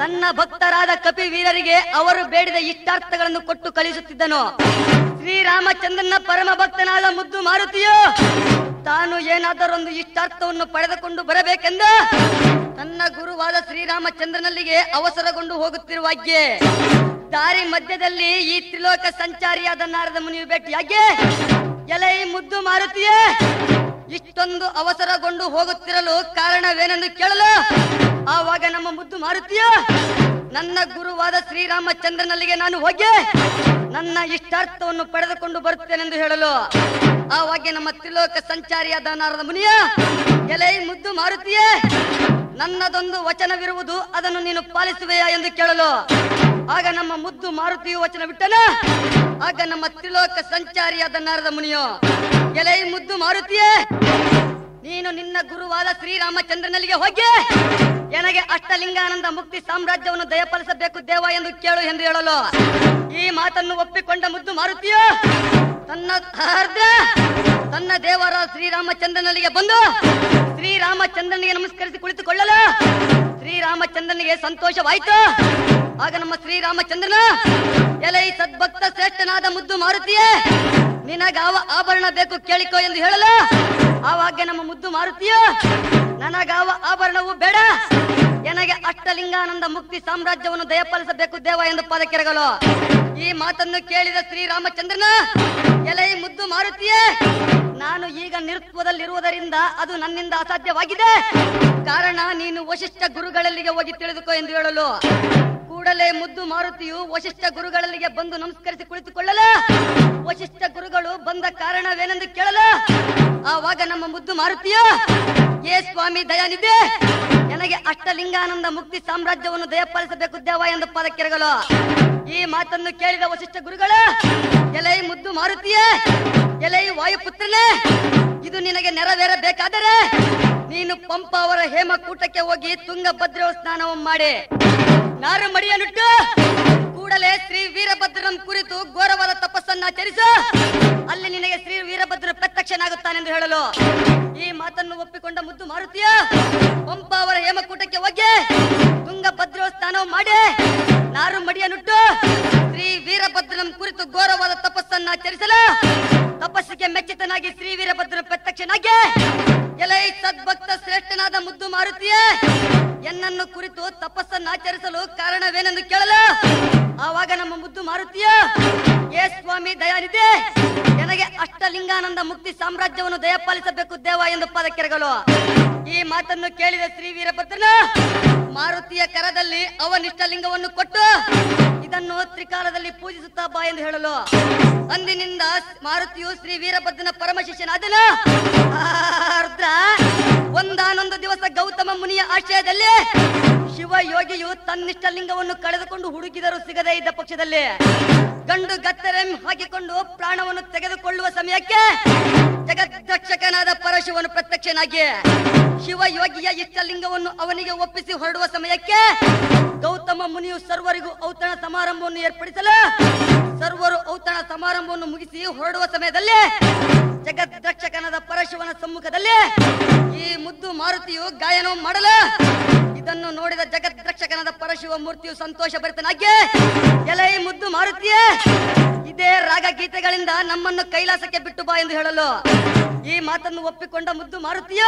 ತನ್ನ ಭಕ್ತರಾದ ಕಪಿ ವೀರರಿಗೆ ಅವರು ಬೇಡಿದ ಇಷ್ಟಾರ್ಥಗಳನ್ನು ಕೊಟ್ಟು ಕಳಿಸುತ್ತಿದ್ದನು. ಶ್ರೀರಾಮಚಂದ್ರನ ಪರಮ ಭಕ್ತನಾದ ಮುದ್ದು ಮಾರುತಿಯು, ತಾನು ಏನಾದರೊಂದು ಇಷ್ಟಾರ್ಥವನ್ನು ಪಡೆದುಕೊಂಡು ಬರಬೇಕೆಂದು ತನ್ನ ಗುರುವಾದ ಶ್ರೀರಾಮಚಂದ್ರನಲ್ಲಿಗೆ ಅವಸರಗೊಂಡು ಹೋಗುತ್ತಿರುವಾಗೆ ದಾರಿ ಮಧ್ಯದಲ್ಲಿ ಈ ತ್ರಿಲೋಕ ಸಂಚಾರಿಯಾದ ನಾರದ ಮುನಿಯು ಭೇಟಿಯಾಗಿ ಎಲೆ ಮುದ್ದು ಮಾರುತಿಯೇ, ಇಷ್ಟೊಂದು ಅವಸರಗೊಂಡು ಹೋಗುತ್ತಿರಲು ಕಾರಣವೇನೆಂದು ಕೇಳಲು ಆವಾಗ ನಮ್ಮ ಮುದ್ದು ಮಾರುತಿಯ ನನ್ನ ಗುರುವಾದ ಶ್ರೀರಾಮಚಂದ್ರನಲ್ಲಿಗೆ ನಾನು ಹೋಗಿ ನನ್ನ ಇಷ್ಟಾರ್ಥವನ್ನು ಪಡೆದುಕೊಂಡು ಬರುತ್ತೇನೆಂದು ಹೇಳಲು. ಆವಾಗ ನಮ್ಮ ತ್ರಿಲೋಕ ಸಂಚಾರಿಯಾದ ನಾರದ ಮುನಿಯ, ಎಲೆ ಮುದ್ದು ಮಾರುತಿಯೇ ನನ್ನದೊಂದು ವಚನವಿರುವುದು ಅದನ್ನು ನೀನು ಪಾಲಿಸುವೆಯಾ ಎಂದು ಕೇಳಲು. ಆಗ ನಮ್ಮ ಮುದ್ದು ಮಾರುತಿಯು ವಚನ ಬಿಟ್ಟನ? ಆಗ ನಮ್ಮ ತ್ರಿಲೋಕ ಸಂಚಾರಿಯಾದ ನಾರದ ಮುನಿಯೋ, ಎಲೆ ಮುದ್ದು ಮಾರುತಿಯೇ ನೀನು ನಿನ್ನ ಗುರುವಾದ ಶ್ರೀರಾಮಚಂದ್ರನಲ್ಲಿಗೆ ಹೋಗಿ ನನಗೆ ಅಷ್ಟಲಿಂಗಾನಂದ ಮುಕ್ತಿ ಸಾಮ್ರಾಜ್ಯವನ್ನು ದಯಪಾಲಿಸಬೇಕು ದೇವ ಎಂದು ಕೇಳು ಎಂದು ಹೇಳಲು. ಈ ಮಾತನ್ನು ಒಪ್ಪಿಕೊಂಡ ಮುದ್ದು ಮಾರುತಿಯೋ ತನ್ನ ತನ್ನ ದೇವರ ಶ್ರೀರಾಮಚಂದ್ರನಲ್ಲಿಗೆ ಬಂದು ಶ್ರೀರಾಮಚಂದ್ರನಿಗೆ ನಮಸ್ಕರಿಸಿ ಕುಳಿತುಕೊಳ್ಳಲು ಶ್ರೀರಾಮಚಂದ್ರನಿಗೆ ಸಂತೋಷವಾಯಿತು. ಆಗ ನಮ್ಮ ಶ್ರೀರಾಮಚಂದ್ರನ ಎಲೈ ಸದ್ಭಕ್ತ ಶ್ರೇಷ್ಠನಾದ ಮುದ್ದು ಮಾರುತಿಯೇ ನಿನಗಾವ ಆಭರಣ ಬೇಕು ಕೇಳಿಕೋ ಎಂದು ಹೇಳಲು ಆವಾಗ ನಮ್ಮ ಮುದ್ದು ಮಾರುತಿಯು ನನಗಾವ ಆಭರಣವು ಬೇಡ. ನನಗೆ ಅಷ್ಟಲಿಂಗಾನಂದ ಮುಕ್ತಿ ಸಾಮ್ರಾಜ್ಯವನ್ನು ದಯಪಾಲಿಸಬೇಕು ದೇವ ಎಂದು ಪಾದಕ್ಕೆರಗಲು. ಈ ಮಾತನ್ನು ಕೇಳಿದ ಶ್ರೀರಾಮಚಂದ್ರನ ಎಲೈ ಮುದ್ದು ಮಾರುತಿಯೇ ನಾನು ಈಗ ನಿರುತ್ವದಲ್ಲಿರುವುದರಿಂದ ಅದು ನನ್ನಿಂದ ಅಸಾಧ್ಯವಾಗಿದೆ. ಕಾರಣ ನೀನು ವಶಿಷ್ಠ ಗುರುಗಳಲ್ಲಿಗೆ ಹೋಗಿ ತಿಳಿದುಕೋ ಎಂದು ಹೇಳಲು. ಕೂಡಲೇ ಮುದ್ದು ಮಾರುತಿಯು ವಶಿಷ್ಠ ಗುರುಗಳಲ್ಲಿಗೆ ಬಂದು ನಮಸ್ಕರಿಸಿ ಕುಳಿತುಕೊಳ್ಳಲ. ವಶಿಷ್ಠ ಗುರುಗಳು ಬಂದ ಕಾರಣವೇನೆಂದು ಕೇಳಲ. ಆವಾಗ ನಮ್ಮ ಮುದ್ದು ಮಾರುತಿಯ, ಏ ಸ್ವಾಮಿ ದಯಾನಿದೆ ನನಗೆ ಅಷ್ಟಲಿಂಗಾನಂದ ಮುಕ್ತಿ ಸಾಮ್ರಾಜ್ಯವನ್ನು ದಯಪಾಲಿಸಬೇಕು ದೇವ ಎಂದು ಪಾದಕ್ಕೆರಗಲು. ಈ ಮಾತನ್ನು ಕೇಳಿದ ವಶಿಷ್ಠ ಗುರುಗಳ, ಎಲೈ ಮುದ್ದು ಮಾರುತಿಯೇ, ಎಲೈ ವಾಯುಪುತ್ರನೇ, ಇದು ನಿನಗೆ ನೆರವೇರಬೇಕಾದರೆ ನೀನು ಪಂಪ ಅವರ ಹೇಮಕೂಟಕ್ಕೆ ಹೋಗಿ ತುಂಗಭದ್ರ ಸ್ನಾನವನ್ನು ಮಾಡಿ. ನಾರು ಮಡಿಯನ್ನುಟ್ಟು, ಕೂಡಲೇ ಶ್ರೀ ವೀರಭದ್ರನ ಕುರಿತು ಘೋರವಾದ ತಪಸ್ಸನ್ನ ಆಚರಿಸು. ಅಲ್ಲಿ ನಿನಗೆ ಶ್ರೀ ವೀರಭದ್ರ ಪ್ರತ್ಯಕ್ಷನಾಗುತ್ತಾನೆಂದು ಹೇಳಲು. ಈ ಮಾತನ್ನು ಒಪ್ಪಿಕೊಂಡ ಮುದ್ದು ಮಾರುತಿಯ, ಪಂಪ ಅವರ ಹೇಮಕೂಟಕ್ಕೆ ಹೋಗಿ ತುಂಗಭದ್ರ ಸ್ನಾನ ಮಾಡಿ. ನಾರು ಮಡಿಯನ್ನುಟ್ಟು, ಶ್ರೀ ವೀರಭದ್ರನ ಕುರಿತು ಘೋರವಾದ ತಪಸ್ಸನ್ನ ಆಚರಿಸಲು. ತಪಸ್ಸಿಗೆ ಮೆಚ್ಚಿತನಾಗಿ ಶ್ರೀ ವೀರಭದ್ರ ಪ್ರತ್ಯಕ್ಷನಾಗೆ. ಎಲೈ ಸದ್ಭಕ್ತ ಶ್ರೇಷ್ಠನಾದ ಮುದ್ದು ಮಾರುತಿಯೇ, ಎನ್ನನ್ನು ಕುರಿತು ತಪಸ್ಸನ್ನಾಚರಿಸಲು ಕಾರಣವೇನೆಂದು ಕೇಳಲು? ಆವಾಗ ನಮ್ಮ ಮುದ್ದು ಮಾರುತಿಯ, ಏ ಸ್ವಾಮಿ ದಯಾನಿದೆ ನನಗೆ ಅಷ್ಟಲಿಂಗಾನಂದ ಮುಕ್ತಿ ಸಾಮ್ರಾಜ್ಯವನ್ನು ದಯಪಾಲಿಸಬೇಕು ದೇವ ಎಂದು ಪಾದಕ್ಕೆರಗಲು. ಈ ಮಾತನ್ನು ಕೇಳಿದ ಶ್ರೀ ವೀರಭದ್ರನ ಮಾರುತಿಯ ಕರದಲ್ಲಿ ಅವನಿಷ್ಟ ಲಿಂಗವನ್ನು ಕೊಟ್ಟು ಇದನ್ನು ತ್ರಿಕಾಲದಲ್ಲಿ ಪೂಜಿಸುತ್ತಾ ಬಾ ಎಂದು ಹೇಳಲು. ಅಂದಿನಿಂದ ಮಾರುತಿಯು ಶ್ರೀ ವೀರಭದ್ರನ ಪರಮ ರುದ್ರ ಒಂದಾನೊಂದು ದಿವಸ ಗೌತಮ ಮುನಿಯ ಆಶ್ರಯದಲ್ಲಿ ಶಿವ ಯೋಗಿಯು ತನ್ನಿಷ್ಟ ಲಿಂಗವನ್ನು ಕಳೆದುಕೊಂಡು ಹುಡುಕಿದರೂ ಸಿಗದೇ ಇದ್ದ ಪಕ್ಷದಲ್ಲಿ ಗಂಡು ಗತ್ತರೆ ಹಾಕಿಕೊಂಡು ಪ್ರಾಣವನ್ನು ತೆಗೆದುಕೊಳ್ಳುವ ಸಮಯಕ್ಕೆ ಜಗದ್ರಕ್ಷಕನಾದ ಪರಶಿವನು ಪ್ರತ್ಯಕ್ಷನಾಗಿ ಶಿವ ಯೋಗಿಯ ಇಷ್ಟಲಿಂಗವನ್ನು ಅವನಿಗೆ ಒಪ್ಪಿಸಿ ಹೊರಡುವ ಸಮಯಕ್ಕೆ ಗೌತಮ ಮುನಿಯು ಸರ್ವರಿಗೂ ಔತಣ ಸಮಾರಂಭವನ್ನು ಏರ್ಪಡಿಸಲು ಸರ್ವರು ಔತಣ ಸಮಾರಂಭವನ್ನು ಮುಗಿಸಿ ಹೊರಡುವ ಸಮಯದಲ್ಲಿ ಜಗದ್ರಕ್ಷಕನಾದ ಪರಶಿವನ ಸಮ್ಮುಖದಲ್ಲಿ ಈ ಮುದ್ದು ಮಾರುತಿಯು ಗಾಯನ ಮಾಡಲು ಇದನ್ನು ನೋಡಿದ ಜಗದ್ರಕ್ಷಕನಾದ ಪರಶಿವ ಮೂರ್ತಿಯು ಸಂತೋಷ ಭರಿತನಾಗಿ ಎಲೈ ಮುದ್ದು ಮಾರುತಿಯೇ ಇದೇ ರಾಗ ಗೀತೆಗಳಿಂದ ನಮ್ಮನ್ನು ಕೈಲಾಸಕ್ಕೆ ಬಿಟ್ಟು ಬಾ ಎಂದು ಹೇಳಲು ಈ ಮಾತನ್ನು ಒಪ್ಪಿಕೊಂಡ ಮುದ್ದು ಮಾರುತಿಯ?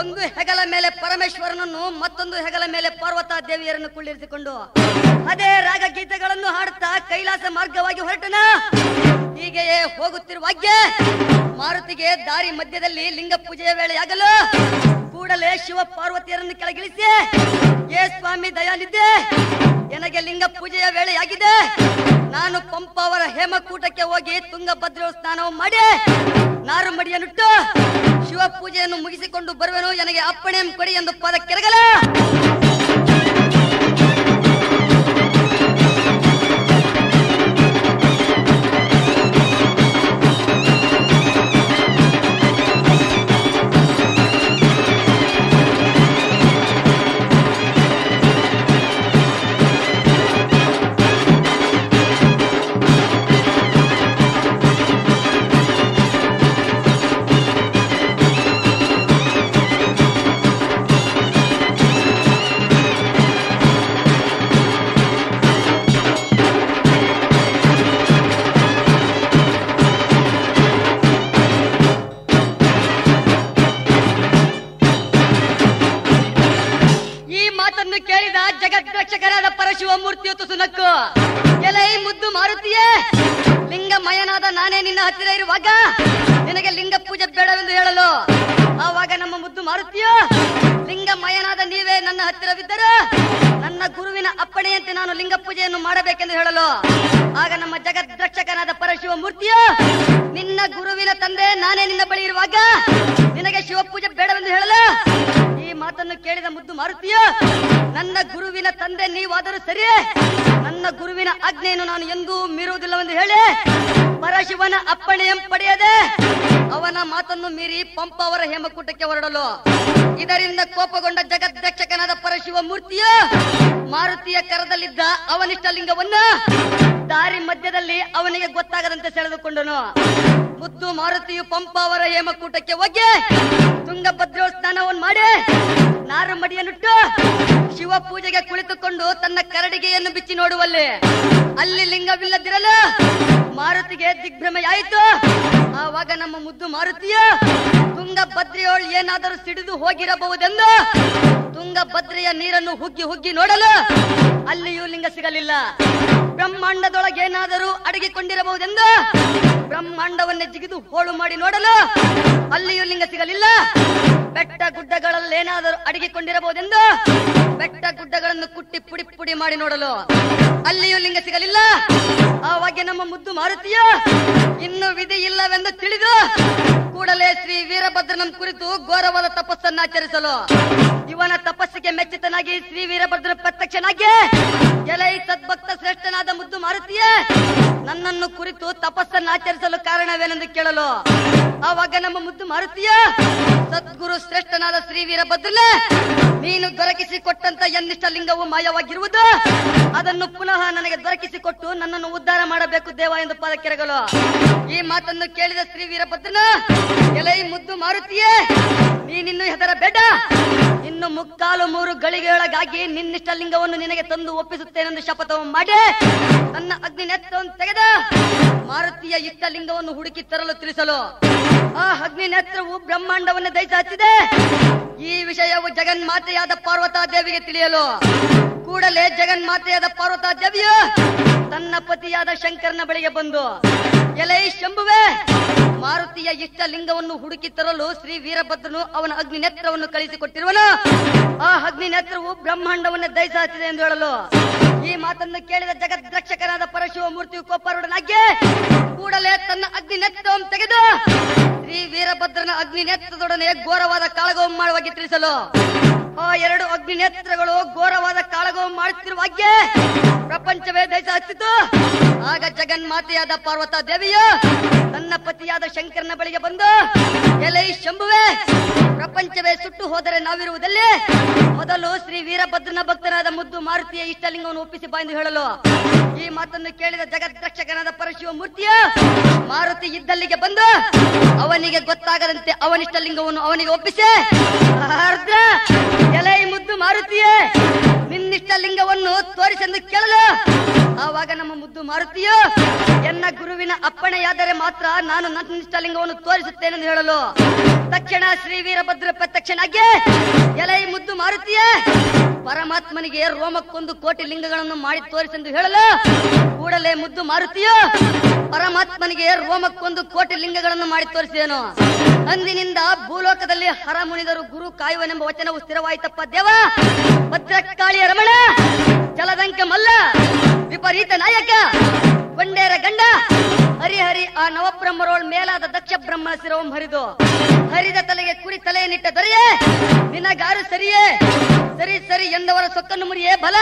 ಒಂದು ಹೆಗಲ ಮೇಲೆ ಪರಮೇಶ್ವರನನ್ನು, ಮತ್ತೊಂದು ಹೆಗಲ ಮೇಲೆ ಪಾರ್ವತಾ ದೇವಿಯರನ್ನು ಕುಳ್ಳಿರಿಸಿಕೊಂಡು ಅದೇ ರಾಗ ಗೀತೆಗಳನ್ನು ಹಾಡುತ್ತಾ ಕೈಲಾಸ ಮಾರ್ಗವಾಗಿ ಹೊರಟನ? ಹೀಗೆಯೇ ಹೋಗುತ್ತಿರುವಾಗೆ ಮಾರುತಿಗೆ ದಾರಿ ಮಧ್ಯದಲ್ಲಿ ಲಿಂಗ ಪೂಜೆಯ ವೇಳೆಯಾಗಲು ಕೂಡಲೇ ಶಿವ ಪಾರ್ವತಿಯರನ್ನು ಕೆಳಗಿಳಿಸಿ, ಏ ಸ್ವಾಮಿ, ದಯಾನಿದ್ದೆ ನನಗೆ ಲಿಂಗ ಪೂಜೆಯ ವೇಳೆಯಾಗಿದೆ. ನಾನು ಪಂಪ ಅವರ ಹೇಮಕೂಟಕ್ಕೆ ಹೋಗಿ ತುಂಗಭದ್ರ ಸ್ನಾನ ಮಾಡಿ ನಾರು ಮಡಿಯನ್ನುಟ್ಟು ಶಿವ ಪೂಜೆಯನ್ನು ಮುಗಿಸಿಕೊಂಡು ಬರುವೆನು. ನನಗೆ ಅಪ್ಪಣೆ ಕೊಡಿ ಎಂದು ಪದ ಕೆರಗಲ ಬೆಟ್ಟ ಗುಡ್ಡಗಳನ್ನು ಕುಟ್ಟಿ ಪುಡಿ ಪುಡಿ ಮಾಡಿ ನೋಡಲು ಅಲ್ಲಿಯೂ ಲಿಂಗ ಸಿಗಲಿಲ್ಲ. ಆವಾಗ ನಮ್ಮ ಮುದ್ದು ಮಾರುತಿಯ? ಇನ್ನು ವಿಧಿ ಇಲ್ಲವೆಂದು ತಿಳಿದು ಕೂಡಲೇ ಶ್ರೀ ವೀರಭದ್ರನ ಕುರಿತು ಘೋರವಾದ ತಪಸ್ಸನ್ನು ಆಚರಿಸಲು ಇವನ ತಪಸ್ಸಿಗೆ ಮೆಚ್ಚಿತನಾಗಿ ಶ್ರೀ ವೀರಭದ್ರ ಪ್ರತ್ಯಕ್ಷನಾಗಿ ಎಲೈ ಸದ್ಭಕ್ತ ಶ್ರೇಷ್ಠನಾದ ಮುದ್ದು ಮಾರುತಿಯ, ನನ್ನನ್ನು ಕುರಿತು ತಪಸ್ಸನ್ನು ಆಚರಿಸಲು ಕಾರಣವೇನೆಂದು ಕೇಳಲು ಆವಾಗ ನಮ್ಮ ಮುದ್ದು ಮಾರುತಿಯ, ಸದ್ಗುರು ಶ್ರೇಷ್ಠನಾದ ಶ್ರೀ ವೀರಭದ್ರನೇ ನೀನು ದೊರಕಿಸಿಕೊಟ್ಟಂತ ಎನ್ನಿಷ್ಟ ಲಿಂಗವು ಮಾಯವಾಗಿರುವುದು? ಅದನ್ನು ಪುನಃ ನನಗೆ ದೊರಕಿಸಿಕೊಟ್ಟು ನನ್ನನ್ನು ಉದ್ಧಾರ ಮಾಡಬೇಕು ದೇವ ಎಂದು ಪಾದಕ್ಕೆರಗಲು ಈ ಮಾತನ್ನು ಕೇಳಿದ ಶ್ರೀ ವೀರಭದ್ರನ, ಎಲೈ ಮುದ್ದು ಮಾರುತಿಯೇ, ನೀನಿನ್ನು ಹೆದರಬೇಡ. ಇನ್ನು ಮುಕ್ಕಾಲು ಮೂರು ಗಳಿಗೆಯೊಳಗಾಗಿ ನಿನ್ನಿಷ್ಟ ಲಿಂಗವನ್ನು ನಿನಗೆ ತಂದು ಒಪ್ಪಿಸುತ್ತೇನೆಂದು ಶಪಥವನ್ನು ಮಾಡಿ. ನನ್ನ ಅಗ್ನಿ ನೇತ್ರವನ್ನು ತೆಗೆದ. ಮಾರುತಿಯ ಇಷ್ಟ ಲಿಂಗವನ್ನು ಹುಡುಕಿ ತರಲು ತಿಳಿಸಲು. ಆ ಅಗ್ನಿ ನೇತ್ರವು ಬ್ರಹ್ಮಾಂಡವನ್ನು ದಯಿಸ ಹಚ್ಚಿದೆ ಈ ವಿಷಯವು ಜಗನ್ಮಾತೆಯಾದ ಪಾರ್ವತಾ ದೇವಿಗೆ ತಿಳಿಯಲು ಕೂಡಲೇ ಜಗನ್ಮಾತೆಯಾದ ಪಾರ್ವತಾ ದೇವಿಯು ತನ್ನ ಪತಿಯಾದ ಶಂಕರನ ಬಳಿಗೆ ಬಂದು, ಎಲೈ ಶಂಭುವೆ, ಮಾರುತಿಯ ಇಷ್ಟ ಲಿಂಗವನ್ನು ಹುಡುಕಿ ತರಲು ಶ್ರೀ ವೀರಭದ್ರನು ಅವನ ಅಗ್ನಿ ನೇತ್ರವನ್ನು ಕಳಿಸಿಕೊಟ್ಟಿರುವನು. ಆ ಅಗ್ನಿ ನೇತ್ರವು ಬ್ರಹ್ಮಾಂಡವನ್ನು ದಯಿಸ ಎಂದು ಹೇಳಲು ಈ ಮಾತನ್ನು ಕೇಳಿದ ಜಗದ್ರಕ್ಷಕನಾದ ಪರಶಿವ ಮೂರ್ತಿಯು ಕೋಪರುಡನಾಗಿ ಕೂಡಲೇ ತನ್ನ ಅಗ್ನಿ ನೇತ್ರವನ್ನು ತೆಗೆದು ಶ್ರೀ ವೀರಭದ್ರನ ಅಗ್ನಿ ನೇತ್ರದೊಡನೆ ಘೋರವಾದ ಕಾಳಗವನ್ನು ಮಾಡುವಾಗಿ ತಿಳಿಸಲು. ಆ ಎರಡು ಅಗ್ನಿ ನೇತ್ರಗಳು ಘೋರವಾದ ಕಾಳಗವನ್ನು ಮಾಡುತ್ತಿರುವಾಗೆ ಪ್ರಪಂಚವೇ ದೇಶ ಹಚ್ಚಿತು. ಆಗ ಜಗನ್ಮಾತೆಯಾದ ಪಾರ್ವತ ದೇವಿಯು ತನ್ನ ಪತಿಯಾದ ಶಂಕರನ ಬಳಿಗೆ ಬಂದು, ಎಲೈ ಶಂಭುವೆ, ಪ್ರಪಂಚವೇ ಸುಟ್ಟು ಹೋದರೆ ನಾವಿರುವುದಲ್ಲಿ ಶ್ರೀ ವೀರಭದ್ರನ ಭಕ್ತನಾದ ಮುದ್ದು ಮಾರುತಿಯ ಇಷ್ಟಲಿಂಗವನ್ನು ಒಪ್ಪಿಸಿ ಬಾ ಎಂದು ಹೇಳಲು. ಈ ಮಾತನ್ನು ಕೇಳಿದ ಜಗದ್ರಕ್ಷಕನಾದ ಪರಶಿವ ಮೂರ್ತಿಯ ಮಾರುತಿ ಇದ್ದಲ್ಲಿಗೆ ಬಂದು ಅವನಿಗೆ ಗೊತ್ತಾಗದಂತೆ ಅವನಿಷ್ಟಲಿಂಗವನ್ನು ಅವನಿಗೆ ಒಪ್ಪಿಸಿ ಅರ್ಧ ಎಲೈ ಮುದ್ದು ಮಾರುತಿಯೇ, ನಿನ್ನಿಷ್ಟಲಿಂಗವನ್ನು ತೋರಿಸೆಂದು ಕೇಳಲು. ಆವಾಗ ನಮ್ಮ ಮುದ್ದು ಮಾರುತಿಯು, ಎನ್ನ ಗುರುವಿನ ಅಪ್ಪಣೆಯಾದರೆ ಮಾತ್ರ ನಾನು ನನ್ನ ಇಷ್ಟಲಿಂಗವನ್ನು ತೋರಿಸುತ್ತೇನೆಂದು ಹೇಳಲು. ತಕ್ಷಣ ಶ್ರೀ ವೀರಭದ್ರ ಪ್ರತ್ಯಕ್ಷನಾಗಿ, ಎಲೈ ಮುದ್ದು ಮಾರುತಿಯೇ ಪರಮಾತ್ಮನಿಗೆ ರೋಮಕ್ಕೊಂದು ಕೋಟಿ ಲಿಂಗಗಳನ್ನು ಮಾಡಿ ತೋರಿಸೆಂದು ಹೇಳಲು ಕೂಡಲೇ ಮುದ್ದು ಮಾರುತಿಯು ಪರಮಾತ್ಮನಿಗೆ ರೋಮಕ್ಕೊಂದು ಕೋಟಿ ಲಿಂಗಗಳನ್ನು ಮಾಡಿ ತೋರಿಸಿದನು ಅಂದಿನಿಂದ ಭೂಲೋಕದಲ್ಲಿ ಹರ ಮುನಿದರು ಗುರು ಕಾಯುವನೆಂಬ ವಚನವು ಸ್ಥಿರವಾಯಿತಪ್ಪ ದೇವ. ಭದ್ರಕಾಳಿಯ ರಮಣ, ಜಲದಂಕ ಮಲ್ಲ, ವಿಪರೀತ ನಾಯಕ, ಬಂಡೇರ ಗಂಡ ಹರಿಹರಿ ಆ ನವಬ್ರಹ್ಮರೋಳ್ ಮೇಲಾದ ದಕ್ಷ ಬ್ರಹ್ಮ ಶಿರವಂ ಹರಿದು. ಹರಿದ ತಲೆಗೆ ಕುರಿ ತಲೆಯನ್ನಿಟ್ಟ ದೊರೆಯೇ, ನಿನಗಾರು ಸರಿಯೇ? ಸರಿ ಸರಿ ಎಂದವರ ಸೊಕ್ಕನ್ನು ಮುರಿಯೇ ಬಲ.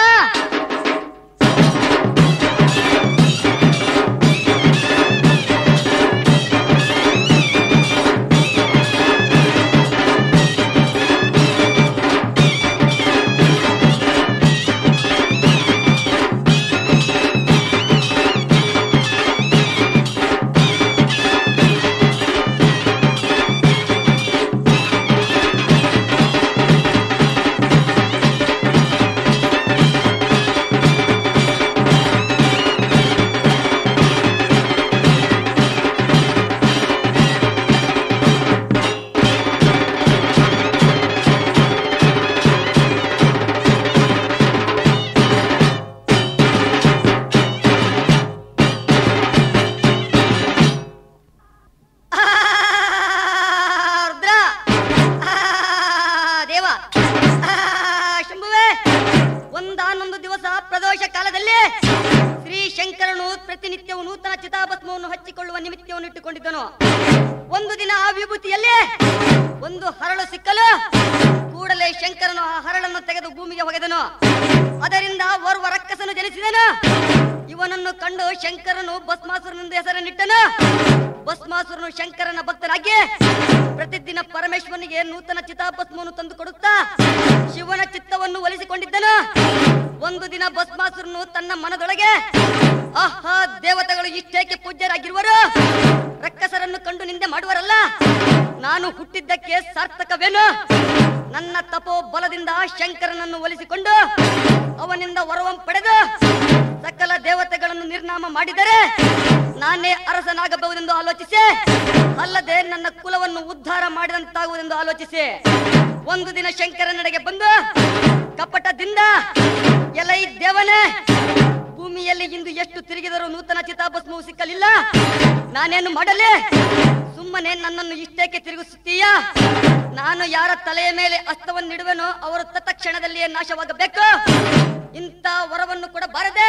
ವರವನ್ನು ಕೂಡ ಬಾರದೆ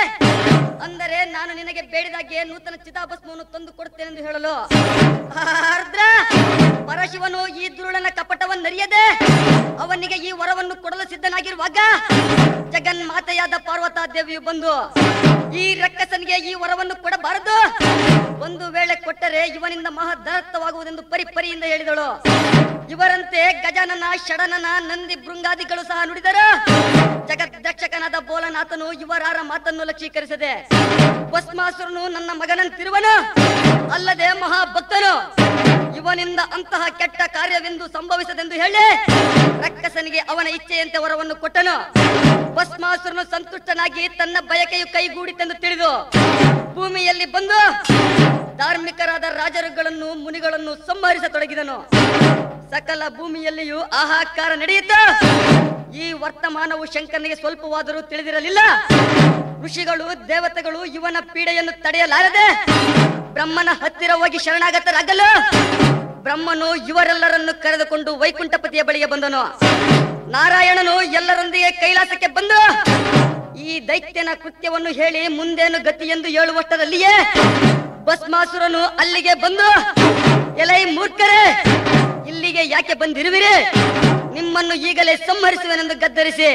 ಅಂದರೆ ನಾನು ನಿನಗೆ ಬೇಡಿದಾಗೆ ನೂತನ ಚಿತಾಭಸ್ಮವನ್ನು ತಂದು ಕೊಡುತ್ತೇನೆ ಎಂದು ಹೇಳಲು? ಆರ್ದ್ರ, ಪರಶಿವನು ಈ ದುರುಳನ ಕಪಟವನ್ನರಿಯದೆ ಅವನಿಗೆ ಈ ವರವನ್ನು ಕೊಡಲು ಸಿದ್ಧನಾಗಿರುವಾಗ ಜಗನ್ಮಾತೆಯಾದ ಪಾರ್ವತಾ ದೇವಿಯು ಬಂದು ಈ ರಕ್ಕಸನಿಗೆ ಈ ವರವನ್ನು ಕೊಡಬಾರದು. ಒಂದು ವೇಳೆ ಕೊಟ್ಟರೆ ಇವನಿಂದ ಮಹದರತ್ವವಾಗುವುದೆಂದು ಪರಿಪರಿಯಿಂದ ಹೇಳಿದಳು. ಇವರಂತೆ ಗಜಾನನ, ಶಡನನ, ನಂದಿ ಭೃಂಗಾದಿಗಳು ಸಹ ನುಡಿದರು. ಜಗದ್ದಕ್ಷಕನಾದ ಬೋಲನಾಥನು ಇವರಾರ ಮಾತನ್ನು ಲಕ್ಷೀಕರಿಸದೆ. ಭಸ್ಮಾಸುರನು ನನ್ನ ಮಗನಂತಿರುವನು. ಅಲ್ಲದೆ ಮಹಾಭಕ್ತನು, ಇವನಿಂದ ಅಂತಹ ಕೆಟ್ಟ ಕಾರ್ಯವೆಂದು ಸಂಭವಿಸದೆಂದು ಹೇಳಿ ರಕ್ಕಸನಿಗೆ ಅವನ ಇಚ್ಛೆಯಂತೆ ವರವನ್ನು ಕೊಟ್ಟನು. ಭಸ್ಮಾಸುರನು ಸಂತುಷ್ಟನಾಗಿ ತನ್ನ ಬಯಕೆಯು ಕೈಗೂಡಿತೆಂದು ತಿಳಿದು ಭೂಮಿಯಲ್ಲಿ ಬಂದು ಧಾರ್ಮಿಕರಾದ ರಾಜರುಗಳನ್ನು, ಮುನಿಗಳನ್ನು ಸಂಹರಿಸತೊಡಗಿದನು. ಸಕಲ ಭೂಮಿಯಲ್ಲಿಯೂ ಆಹಾಕಾರ ನಡೆಯಿತು. ಈ ವರ್ತಮಾನವು ಶಂಕರನಿಗೆ ಸ್ವಲ್ಪವಾದರೂ ತಿಳಿದಿರಲಿಲ್ಲ. ಋಷಿಗಳು, ದೇವತೆಗಳು ಇವನ ಪೀಡೆಯನ್ನು ತಡೆಯಲಾರದೆ ಬ್ರಹ್ಮನ ಹತ್ತಿರ ಹೋಗಿ ಶರಣಾಗತರಾಗಲು ಬ್ರಹ್ಮನು ಇವರೆಲ್ಲರನ್ನು ಕರೆದುಕೊಂಡು ವೈಕುಂಠಪತಿಯ ಬಳಿಗೆ ಬಂದನು. ನಾರಾಯಣನು ಎಲ್ಲರೊಂದಿಗೆ ಕೈಲಾಸಕ್ಕೆ ಬಂದು ಈ ದೈತ್ಯನ ಕೃತ್ಯವನ್ನು ಹೇಳಿ ಮುಂದೇನು ಗತಿ ಎಂದು ಹೇಳುವಷ್ಟರಲ್ಲಿಯೇ ಭಸ್ಮಾಸುರನು ಅಲ್ಲಿಗೆ ಬಂದು, ಎಲೈ ಮೂರ್ಖರೇ, ಇಲ್ಲಿಗೆ ಯಾಕೆ ಬಂದಿರುವಿರಿ? ನಿಮ್ಮನ್ನು ಈಗಲೇ ಸಂಹರಿಸುವೆನೆಂದು ಗದ್ದರಿಸಿ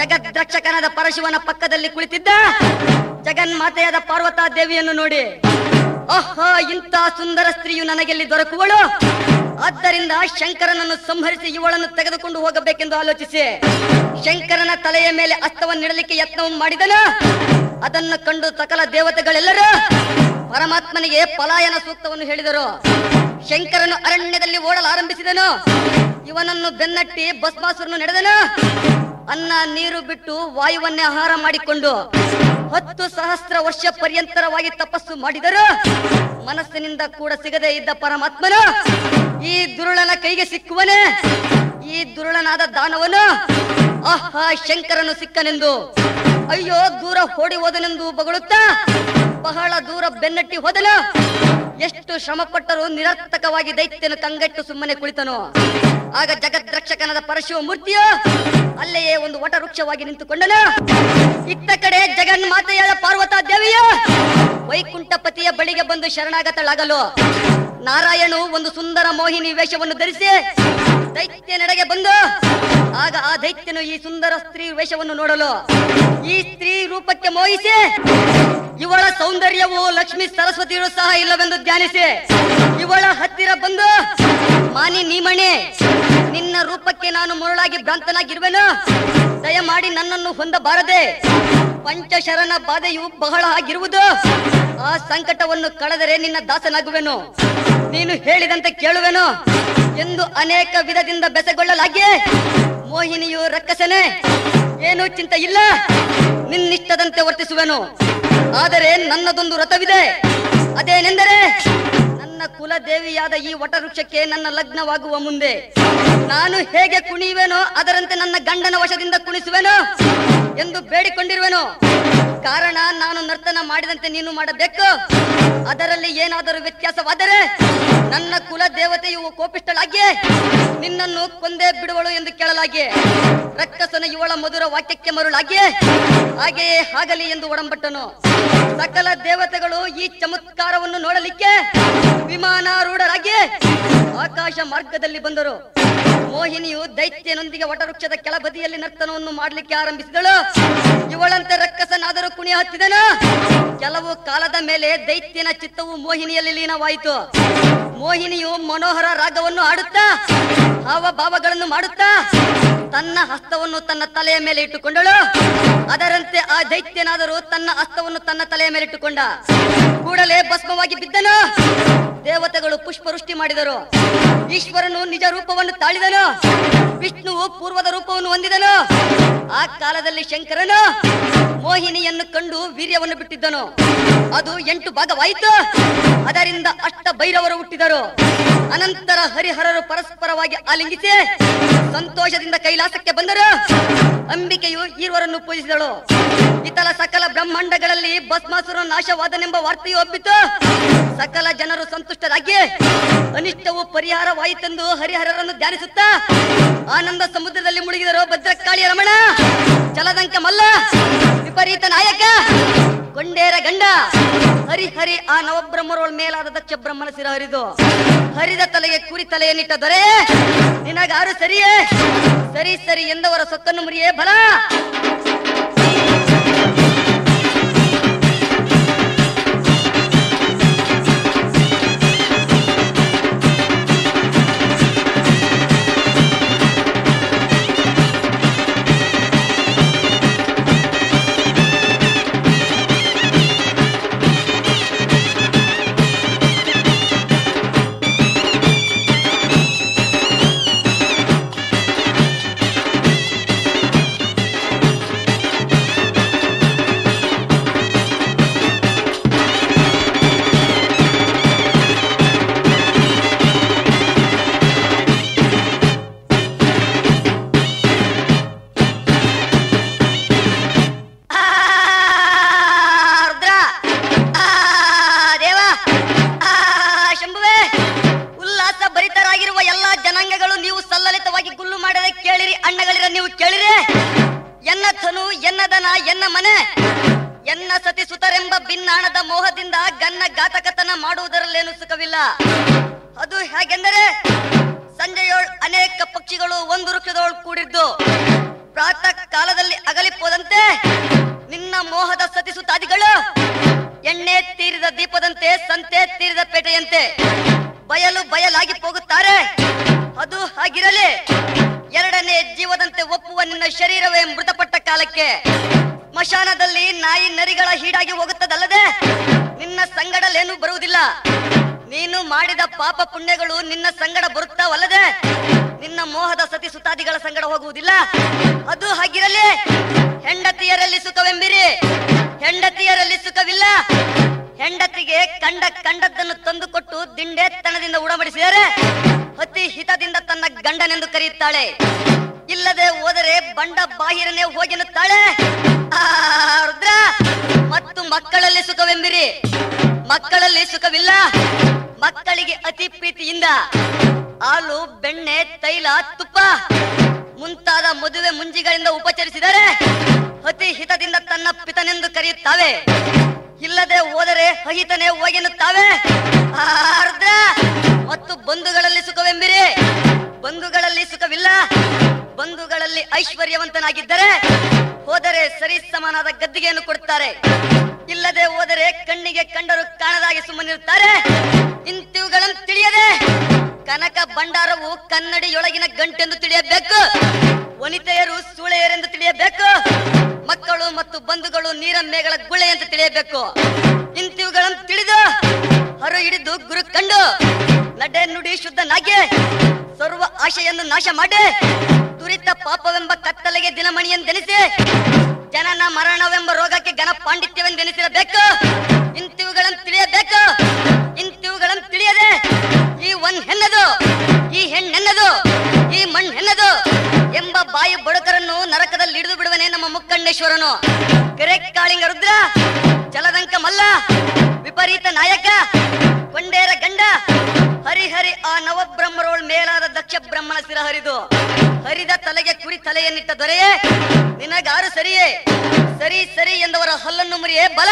ಜಗದ್ರಕ್ಷಕನಾದ ಪರಶಿವನ ಪಕ್ಕದಲ್ಲಿ ಕುಳಿತಿದ್ದ ಜಗನ್ಮಾತೆಯಾದ ಪಾರ್ವತಾ ದೇವಿಯನ್ನು ನೋಡಿ ಆಹಾ ಇಂಥ ಸುಂದರ ಸ್ತ್ರೀಯು ನನಗೆಲ್ಲಿ ದೊರಕುವಳು? ಆದ್ದರಿಂದ ಶಂಕರನನ್ನು ಸಂಹರಿಸಿ ಇವಳನ್ನು ತೆಗೆದುಕೊಂಡು ಹೋಗಬೇಕೆಂದು ಆಲೋಚಿಸಿ. ಶಂಕರನ ತಲೆಯ ಮೇಲೆ ಅಸ್ತವನ್ನಿಡಲಿಕ್ಕೆ ಯತ್ನವನ್ನು ಮಾಡಿದನು. ಅದನ್ನು ಕಂಡು ಸಕಲ ದೇವತೆಗಳೆಲ್ಲರೂ ಪರಮಾತ್ಮನಿಗೆ ಪಲಾಯನ ಸೂಕ್ತವನ್ನು ಹೇಳಿದರು. ಶಂಕರನು ಅರಣ್ಯದಲ್ಲಿ ಓಡಲಾರಂಭಿಸಿದನು ಇವನನ್ನು ಬೆನ್ನಟ್ಟಿ ಭಸ್ಮಾಸುರನು ನಡೆದನು. ಅನ್ನ, ನೀರು ಬಿಟ್ಟು ವಾಯುವನ್ನೇ ಆಹಾರ ಮಾಡಿಕೊಂಡು ಹತ್ತು ಸಹಸ್ರ ವರ್ಷ ಪರ್ಯಂತರವಾಗಿ ತಪಸ್ಸು ಮಾಡಿದರು. ಮನಸ್ಸಿನಿಂದ ಕೂಡ ಸಿಗದೆ ಇದ್ದ ಪರಮಾತ್ಮನು ಈ ದುರುಳನ ಕೈಗೆ ಸಿಕ್ಕುವನೇ. ಈ ದುರುಳನಾದ ದಾನವನು ಆಹಾ, ಶಂಕರನು ಸಿಕ್ಕನೆಂದು. ಅಯ್ಯೋ, ದೂರ ಓಡಿ ಹೋದನೆಂದು ಬಗಳುತ್ತಾ, ಬಹಳ ದೂರ ಬೆನ್ನಟ್ಟಿ ಹೋದನು. ಎಷ್ಟು ಶ್ರಮ ಪಟ್ಟರು ನಿರರ್ಥಕವಾಗಿ ದೈತ್ಯನು ಕಂಗೆಟ್ಟು ಸುಮ್ಮನೆ ಕುಳಿತನು. ಆಗ ಜಗತ್ ರಕ್ಷಕನಾದ ಪರಶಿವ ಮೂರ್ತಿಯು ಅಲ್ಲೆಯೇ ಒಂದು ವಟ ವೃಕ್ಷವಾಗಿ ನಿಂತುಕೊಂಡನು. ಇತ್ತ ಕಡೆ ಜಗನ್ಮಾತೆಯಾದ ಪಾರ್ವತಾ ದೇವಿಯ ವೈಕುಂಠಪತಿಯ ಬಳಿಗೆ ಬಂದು ಶರಣಾಗತಳಾಗಲು. ನಾರಾಯಣು ಒಂದು ಸುಂದರ ಮೋಹಿನಿ ವೇಷವನ್ನು ಧರಿಸಿ ದೈತ್ಯ ನಡೆಗೆ ಬಂದು, ಆಗ ಆ ದೈತ್ಯನು ಈ ಸುಂದರ ಸ್ತ್ರೀ ವೇಷವನ್ನು ನೋಡಲು. ಈ ಸ್ತ್ರೀ ರೂಪಕ್ಕೆ ಮೋಹಿಸಿ, ಇವಳ ಸೌಂದರ್ಯವು ಲಕ್ಷ್ಮಿ ಸರಸ್ವತಿಯರು ಸಹ ಇಲ್ಲವೆಂದು ಧ್ಯಾನಿಸಿ, ಇವಳ ಹತ್ತಿರ ಬಂದು, ಮಾನಿ ನೀಮಣಿ, ನಿನ್ನ ರೂಪಕ್ಕೆ ನಾನು ಮರುಳಾಗಿ ಭ್ರಾಂತನಾಗಿರುವೆನು, ದಯಮಾಡಿ ನನ್ನನ್ನು ಹೊಂದಬಾರದೆ. ಪಂಚಶರಣ ಬಾಧೆಯು ಬಹಳ ಆಗಿರುವುದು. ಆ ಸಂಕಟವನ್ನು ಕಳೆದರೆ ನಿನ್ನ ದಾಸನಾಗುವೆನು. ನೀನು ಹೇಳಿದಂತೆ ಕೇಳುವೆನು. ಎಂದು ಅನೇಕ ವಿಧದಿಂದ ಬೆಸಗೊಳ್ಳಲಾಗಿ ಮೋಹಿನಿಯು ರಕ್ಕಸನೆ ಏನೂ ಚಿಂತೆ ಇಲ್ಲ. ನಿನ್ನಿಷ್ಟದಂತೆ ವರ್ತಿಸುವೆನು. ಆದರೆ ನನ್ನದೊಂದು ರಥವಿದೆ. ಅದೇನೆಂದರೆ ನನ್ನ ಕುಲದೇವಿಯಾದ ಈ ವಟವೃಕ್ಷಕ್ಕೆ ನನ್ನ ಲಗ್ನವಾಗುವ ಮುಂದೆ ನಾನು ಹೇಗೆ ಕುಣಿಯುವೆನೋ ಅದರಂತೆ ನನ್ನ ಗಂಡನ ವಶದಿಂದ ಕುಣಿಸುವೆನೋ ಎಂದು ಬೇಡಿಕೊಂಡಿರುವೆನು. ಕಾರಣ ನಾನು ನರ್ತನ ಮಾಡಿದಂತೆ ನೀನು ಮಾಡಬೇಕು. ಅದರಲ್ಲಿ ಏನಾದರೂ ವ್ಯತ್ಯಾಸವಾದರೆ ನನ್ನ ಕುಲ ದೇವತೆಯು ಕೋಪಿಷ್ಟಳಾಗಿ ನಿನ್ನನ್ನು ಕೊಂದೇ ಬಿಡುವಳು ಎಂದು ಕೇಳಲಾಗಿ ರಕ್ಕಸನ ಇವಳ ಮಧುರ ವಾಕ್ಯಕ್ಕೆ ಮರುಳಾಗಿ ಹಾಗೆಯೇ ಆಗಲಿ ಎಂದು ಒಡಂಬಟ್ಟನು. ಸಕಲ ದೇವತೆಗಳು ಈ ಚಮತ್ಕಾರವನ್ನು ನೋಡಲಿಕ್ಕೆ ವಿಮಾನಾರೂಢರಾಗಿ ಆಕಾಶ ಮಾರ್ಗದಲ್ಲಿ ಬಂದರು. ಮೋಹಿನಿಯು ದೈತ್ಯನೊಂದಿಗೆ ವಟವೃಕ್ಷದ ಕೆಳಬದಿಯಲ್ಲಿ ನರ್ತನವನ್ನು ಮಾಡಲಿಕ್ಕೆ ಆರಂಭಿಸಿದಳು. ಇವಳಂತೆ ರಕ್ಕಸನಾದರೂ ಕುಣಿ ಹತ್ತಿದನು. ಕೆಲವು ಕಾಲದ ಮೇಲೆ ದೈತ್ಯನ ಚಿತ್ತವು ಮೋಹಿನಿಯಲ್ಲಿ ಲೀನವಾಯಿತು. ಮೋಹಿನಿಯು ಮನೋಹರ ರಾಗವನ್ನು ಆಡುತ್ತಾ ಹಾವಭಾವಗಳನ್ನು ಮಾಡುತ್ತಾ, ತನ್ನ ಹಸ್ತವನ್ನು ತನ್ನ ತಲೆಯ ಮೇಲೆ ಇಟ್ಟುಕೊಂಡಳು. ಅದರಂತೆ ಆ ದೈತ್ಯನಾದರೂ ತನ್ನ ಹಸ್ತವನ್ನು ತನ್ನ ತಲೆಯ ಮೇಲೆ ಇಟ್ಟುಕೊಂಡ. ಕೂಡಲೇ ಭಸ್ಮವಾಗಿ ಬಿದ್ದನು. ದೇವತೆಗಳು ಪುಷ್ಪವೃಷ್ಟಿ ಮಾಡಿದರು. ಈಶ್ವರನು ನಿಜ ರೂಪವನ್ನು ತಾಳಿದನು. ವಿಷ್ಣುವು ಪೂರ್ವದ ರೂಪವನ್ನು ಹೊಂದಿದನು. ಆ ಕಾಲದಲ್ಲಿ ಶಂಕರನು ಮೋಹಿನಿಯನ್ನು ಕಂಡು ವೀರ್ಯವನ್ನು ಬಿಟ್ಟಿದ್ದನು. ಅದು ಎಂಟು ಭಾಗವಾಯಿತು. ಅದರಿಂದ ಅಷ್ಟ ಭೈರವರು ಹುಟ್ಟಿದರು. ಅನಂತರ ಹರಿಹರರು ಪರಸ್ಪರವಾಗಿ ಆಲಿಂಗಿಸಿ ಸಂತೋಷದಿಂದ ಕೈಲಾಸಕ್ಕೆ ಬಂದರು. ಅಂಬಿಕೆಯು ಈರ್ವರನ್ನು ಪೂಜಿಸಿದಳು. ಇತರ ಸಕಲ ಬ್ರಹ್ಮಾಂಡಗಳಲ್ಲಿ ಭಸ್ಮಾಸುರ ನಾಶವಾದನೆಂಬ ವಾರ್ತೆಯು ಒಪ್ಪಿತು. ಸಕಲ ಜನರು ಸಂತುಷ್ಟರಾಗಿ ಅನಿಷ್ಟವು ಪರಿಹಾರವಾಯಿತೆಂದು ಹರಿಹರರನ್ನು ಧ್ಯಾನಿಸುತ್ತಾ ಆನಂದ ಸಮುದ್ರದಲ್ಲಿ ಮುಳುಗಿದರು ಭದ್ರಕಾಳಿ ರಮಣ. ಚಲದಂಕ ಮಲ್ಲ, ವಿಪರೀತ ನಾಯಕ, ಗೊಂಡೇರ ಗಂಡ, ಹರಿ ಹರಿ ಆ ನವಬ್ರಹ್ಮರೊಳ ಮೇಲಾದ ದಕ್ಷ ಬ್ರಹ್ಮನ ಸಿರ ಹರಿದು, ಹರಿದ ತಲೆಗೆ ಕುರಿ ತಲೆಯನ್ನಿಟ್ಟ ದೊರೆ, ನಿನಗಾರು ಸರಿಯೇ? ಸರಿ ಸರಿ ಎಂದವರ ಸೊಕ್ಕನ್ನು ಮುರಿಯೇ ಬಲ? ಸ್ಮಶಾನದಲ್ಲಿ ನಾಯಿ ನರಿಗಳ ಹೀಡಾಗಿ ಹೋಗುತ್ತದಲ್ಲದೆ, ನಿನ್ನ ಸಂಗಡಲೇನು ಬರುವುದಿಲ್ಲ. ನೀನು ಮಾಡಿದ ಪಾಪ ಪುಣ್ಯಗಳು ನಿನ್ನ ಸಂಗಡ ಬರುತ್ತಾವಲ್ಲದೆ, ನಿನ್ನ ಮೋಹದ ಸತಿ ಸುತಾದಿಗಳ ಸಂಗಡ ಹೋಗುವುದಿಲ್ಲ. ಅದು ಹಾಗಿರಲಿ. ಹೆಂಡತಿಯರಲ್ಲಿ ಸುಖವೆಂಬಿರಿ. ಹೆಂಡತಿಯರಲ್ಲಿ ಸುಖವಿಲ್ಲ. ಹೆಂಡತಿಗೆ ಕಂಡ ಕಂಡದ್ದನ್ನು ತಂದುಕೊಟ್ಟು ದಿಂಡೆತನದಿಂದ ಉಡಮಡಿಸಿದರೆ ಅತಿ ಹಿತದಿಂದ ತನ್ನ ಗಂಡನೆಂದು ಕರೆಯುತ್ತಾಳೆ. ಇಲ್ಲದೆ ಹೋದರೆ ಬಂಡ ಬಾಹಿರನೇ ಹೋಗೆನ್ನುತ್ತಾಳೆ ಆ, ರುದ್ರ ಮತ್ತು ಮಕ್ಕಳಲ್ಲಿ ಸುಖವೆಂಬಿರಿ ಮಕ್ಕಳಲ್ಲಿ ಸುಖವಿಲ್ಲ. ಮಕ್ಕಳಿಗೆ ಅತಿ ಪ್ರೀತಿಯಿಂದ ಹಾಲು ಬೆಣ್ಣೆ ತೈಲ ತುಪ್ಪ ಮುಂತಾದ ಮದುವೆ ಮುಂಜಿಗಳಿಂದ ಉಪಚರಿಸಿದರೆ ಅತಿ ಹಿತದಿಂದ ತನ್ನ ಪಿತನೆಂದು ಕರೆಯುತ್ತಾವೆ. ಇಲ್ಲದೆ ಹೋದರೆ ಅಹಿತನೇ ಹೋಗಿನುತ್ತಾವೆ ಮತ್ತು ಬಂಧುಗಳಲ್ಲಿ ಸುಖವೆಂಬಿರಿ ಬಂಧುಗಳಲ್ಲಿ ಸುಖವಿಲ್ಲ. ಬಂಧುಗಳಲ್ಲಿ ಐಶ್ವರ್ಯವಂತನಾಗಿದ್ದರೆ ಹೋದರೆ ಸರಿ ಸಮಾನದ ಗದ್ದಿಗೆಯನ್ನು ಕೊಡುತ್ತಾರೆ. ಇಲ್ಲದೆ ಹೋದರೆ ಕಣ್ಣಿಗೆ ಕಂಡರು ಕಾಣದಾಗಿ ಸುಮ್ಮನಿರುತ್ತಾರೆ. ಇಂತಿವುಗಳನ್ನು ತಿಳಿಯದೆ ಕನಕ ಭಂಡಾರವು ಕನ್ನಡಿಯೊಳಗಿನ ಗಂಟೆಂದು ತಿಳಿಯಬೇಕು. ವನಿತೆಯರು ಸೂಳೆಯರೆಂದು ತಿಳಿಯಬೇಕು. ಮಕ್ಕಳು ಮತ್ತು ಬಂಧುಗಳು ನೀರ ಮೇಗಳ ಗುಳೆ ಎಂದು ತಿಳಿಯಬೇಕು. ಇಂತಿವುಗಳನ್ನು ತಿಳಿದು ಹೊರ ಹಿಡಿದು ಗುರು ಕಂಡು ನಡೆ ನುಡಿ ಶುದ್ಧನಾಗಿ ಸರ್ವ ಆಶೆಯನ್ನು ನಾಶ ಮಾಡಿ. ಪಾಪವೆಂಬ ಕತ್ತಲೆಗೆ ದಿನಮಣಿಯೆಂದೆನಿಸಿ, ಜನನ ಮರಣವೆಂಬ ರೋಗಕ್ಕೆ ಘನ ಪಾಂಡಿತ್ಯವೆಂದೆನಿಸಿರಬೇಕು ಇಂತಿವುಗಳನ್ನು ತಿಳಿಯಬೇಕು. ಇಂತಿವುಗಳನ್ನು ತಿಳಿಯದೆ ಈ ಒನ್ ಹೆಣ್ಣದು, ಈ ಹೆಣ್ಣೆನ್ನದು, ಈ ಮಣ್ಣೆನ್ನದು ಎಂಬ ಬಾಯಿ ಬಡುಕರನ್ನು ನರಕದಲ್ಲಿ ಹಿಡಿದು ಬಿಡುವನೆ ನಮ್ಮ ಮುಕ್ಕಣ್ಣೇಶ್ವರನು ಕೆರೆ ಕಾಳಿಂಗ ರುದ್ರ ಜಲದಂಕ ಮಲ್ಲ ವಿಪರೀತ ನಾಯಕ, ಕೊಂಡೇರ ಗಂಡ ಹರಿಹರಿ ಆ ನವಬ್ರಹ್ಮರೋಳ್ ಮೇಲಾದ ದಕ್ಷ ಬ್ರಹ್ಮನ ಸ್ಥಿರ ಹರಿದು. ಹರಿದ ತಲೆಗೆ ಕುರಿ ತಲೆಯನ್ನಿಟ್ಟ ದೊರೆಯೇ, ನಿನಗಾರು ಸರಿಯೇ? ಸರಿ ಸರಿ ಎಂದವರ ಹಲ್ಲನ್ನು ಮುರಿಯೇ ಬಲ!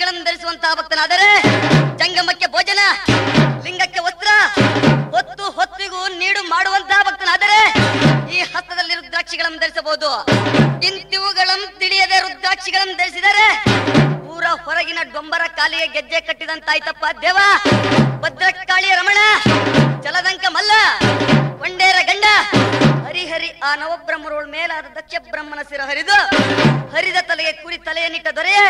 ರುದ್ರಾಕ್ಷಿಗಳನ್ನು ಧರಿಸುವಂತಹ ಭಕ್ತನಾದರೆ ಜಂಗಮಕ್ಕೆ ಭೋಜನ, ಲಿಂಗಕ್ಕೆ ವಸ್ತ್ರ, ಹೊತ್ತು ಹೊತ್ತಿಗೂ ನೀಡು ಮಾಡುವಂತಹ ಭಕ್ತನಾದರೆ ಈ ಹಸ್ತದಲ್ಲಿ ರುದ್ರಾಕ್ಷಿಗಳನ್ನು ಧರಿಸಬಹುದು. ಇಂತಿವುಗಳನ್ನು ತಿಳಿಯದೆ ರುದ್ರಾಕ್ಷಿಗಳನ್ನು ಧರಿಸಿದರೆ ಊರ ಹೊರಗಿನ ಡೊಂಬರ ಕಾಲಿಗೆ ಗೆಜ್ಜೆ ಕಟ್ಟಿದಂತಾಯ್ತಪ್ಪ ದೇವ. ಭದ್ರಕಾಳಿಯ ರಮಣ ಜಲದಂಕ ಮಲ್ಲ ಒಂಡೇರ ಗಂಡ, ಹರಿಹರಿ ಆ ನವಬ್ರಹ್ಮರೋಳ್ ಮೇಲಾದ ದಕ್ಷ ಬ್ರಹ್ಮನ ಸಿರ ಹರಿದು ಹರಿದ ತಲೆಗೆ ಕುರಿ ತಲೆಯನ್ನಿಟ್ಟ ದೊರೆಯೇ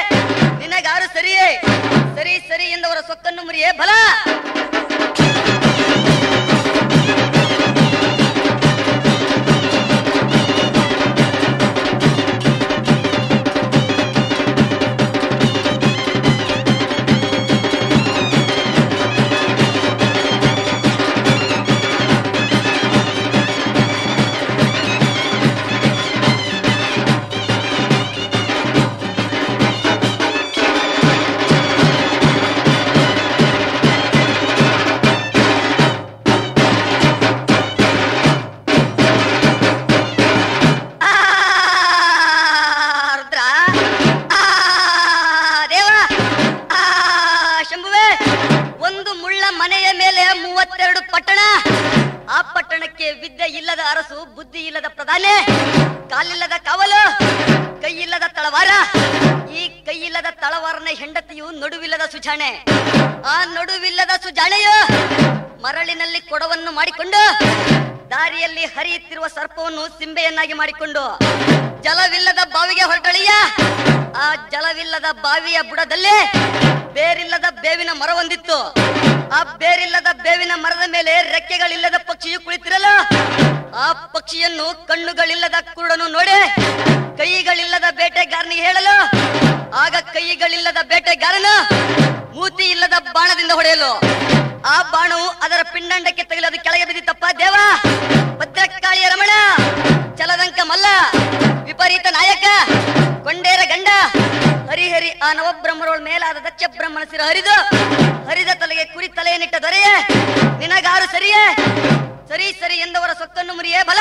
ಸರ್ಪವನ್ನು ಸಿಂಬೆಯನ್ನಾಗಿ ಮಾಡಿಕೊಂಡು, ಜಲವಿಲ್ಲದ ಬಾವಿಗೆ ಹೊರಟಳಿಯ. ಆ ಜಲವಿಲ್ಲದ ಬಾವಿಯ ಬುಡದಲ್ಲಿ ಬೇರಿಲ್ಲದ ಬೇವಿನ ಮರವೊಂದಿತ್ತು ಆ ಬೇರಿಲ್ಲದ ಬೇವಿನ ಮರದ ಮೇಲೆ ರೆಕ್ಕೆಗಳಿಲ್ಲದ ಪಕ್ಷಿಯು ಕುಳಿತಿರಲು ಆ ಪಕ್ಷಿಯನ್ನು ಕಣ್ಣುಗಳಿಲ್ಲದ ಕುರುಡನು ನೋಡಿ, ಕೈಗಳಿಲ್ಲದ ಬೇಟೆಗಾರನಿಗೆ ಹೇಳಲು. ಆಗ ಕೈಗಳಿಲ್ಲದ ಬೇಟೆಗಾರನು ಮೂತಿ ಇಲ್ಲದ ಬಾಣದಿಂದ ಹೊಡೆಯಲು. ಆ ಬಾಣವು ಅದರ ಪಿಂಡಂಡಕ್ಕೆ ತಗಲಿ ಅದು ಕೆಳಗೆ ಬಿದ್ದಿತ್ತಪ್ಪ ದೇವ ಭದ್ರಕಾಳಿಯ ರಮಣ ಚಲದಂಕ ಮಲ್ಲ ವಿಪರೀತ ನಾಯಕ ಕೊಂಡೇರ ಗಂಡ ಹರಿಹರಿ ಆ ನವಬ್ರಹ್ಮರೋಳ ಮೇಲಾದ ದಕ್ಷ ಬ್ರಹ್ಮನ ಸಿರ ಹರಿದು ಹರಿದ ತಲೆಗೆ ಕುರಿ ತಲೆಯನ್ನಿಟ್ಟ ದೊರೆಯೇ ನಿನಗಾರು ಸರಿಯೇ ಸರಿ ಸರಿ ಎಂದವರ ಸೊಕ್ಕನ್ನು ಮುರಿಯೇ ಬಲ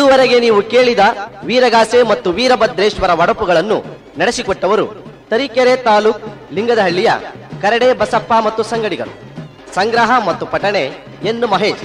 ಇದುವರೆಗೆ ನೀವು ಕೇಳಿದ ವೀರಗಾಸೆ ಮತ್ತು ವೀರಭದ್ರೇಶ್ವರ ಒಡಪುಗಳನ್ನು ನಡೆಸಿಕೊಟ್ಟವರು ತರೀಕೆರೆ ತಾಲೂಕ್ ಲಿಂಗದಹಳ್ಳಿಯ ಕರಡೆ ಬಸಪ್ಪ ಮತ್ತು ಸಂಗಡಿಗರು. ಸಂಗ್ರಹ ಮತ್ತು ಪಠಣೆ ಎನ್ನು ಮಹೇಶ್.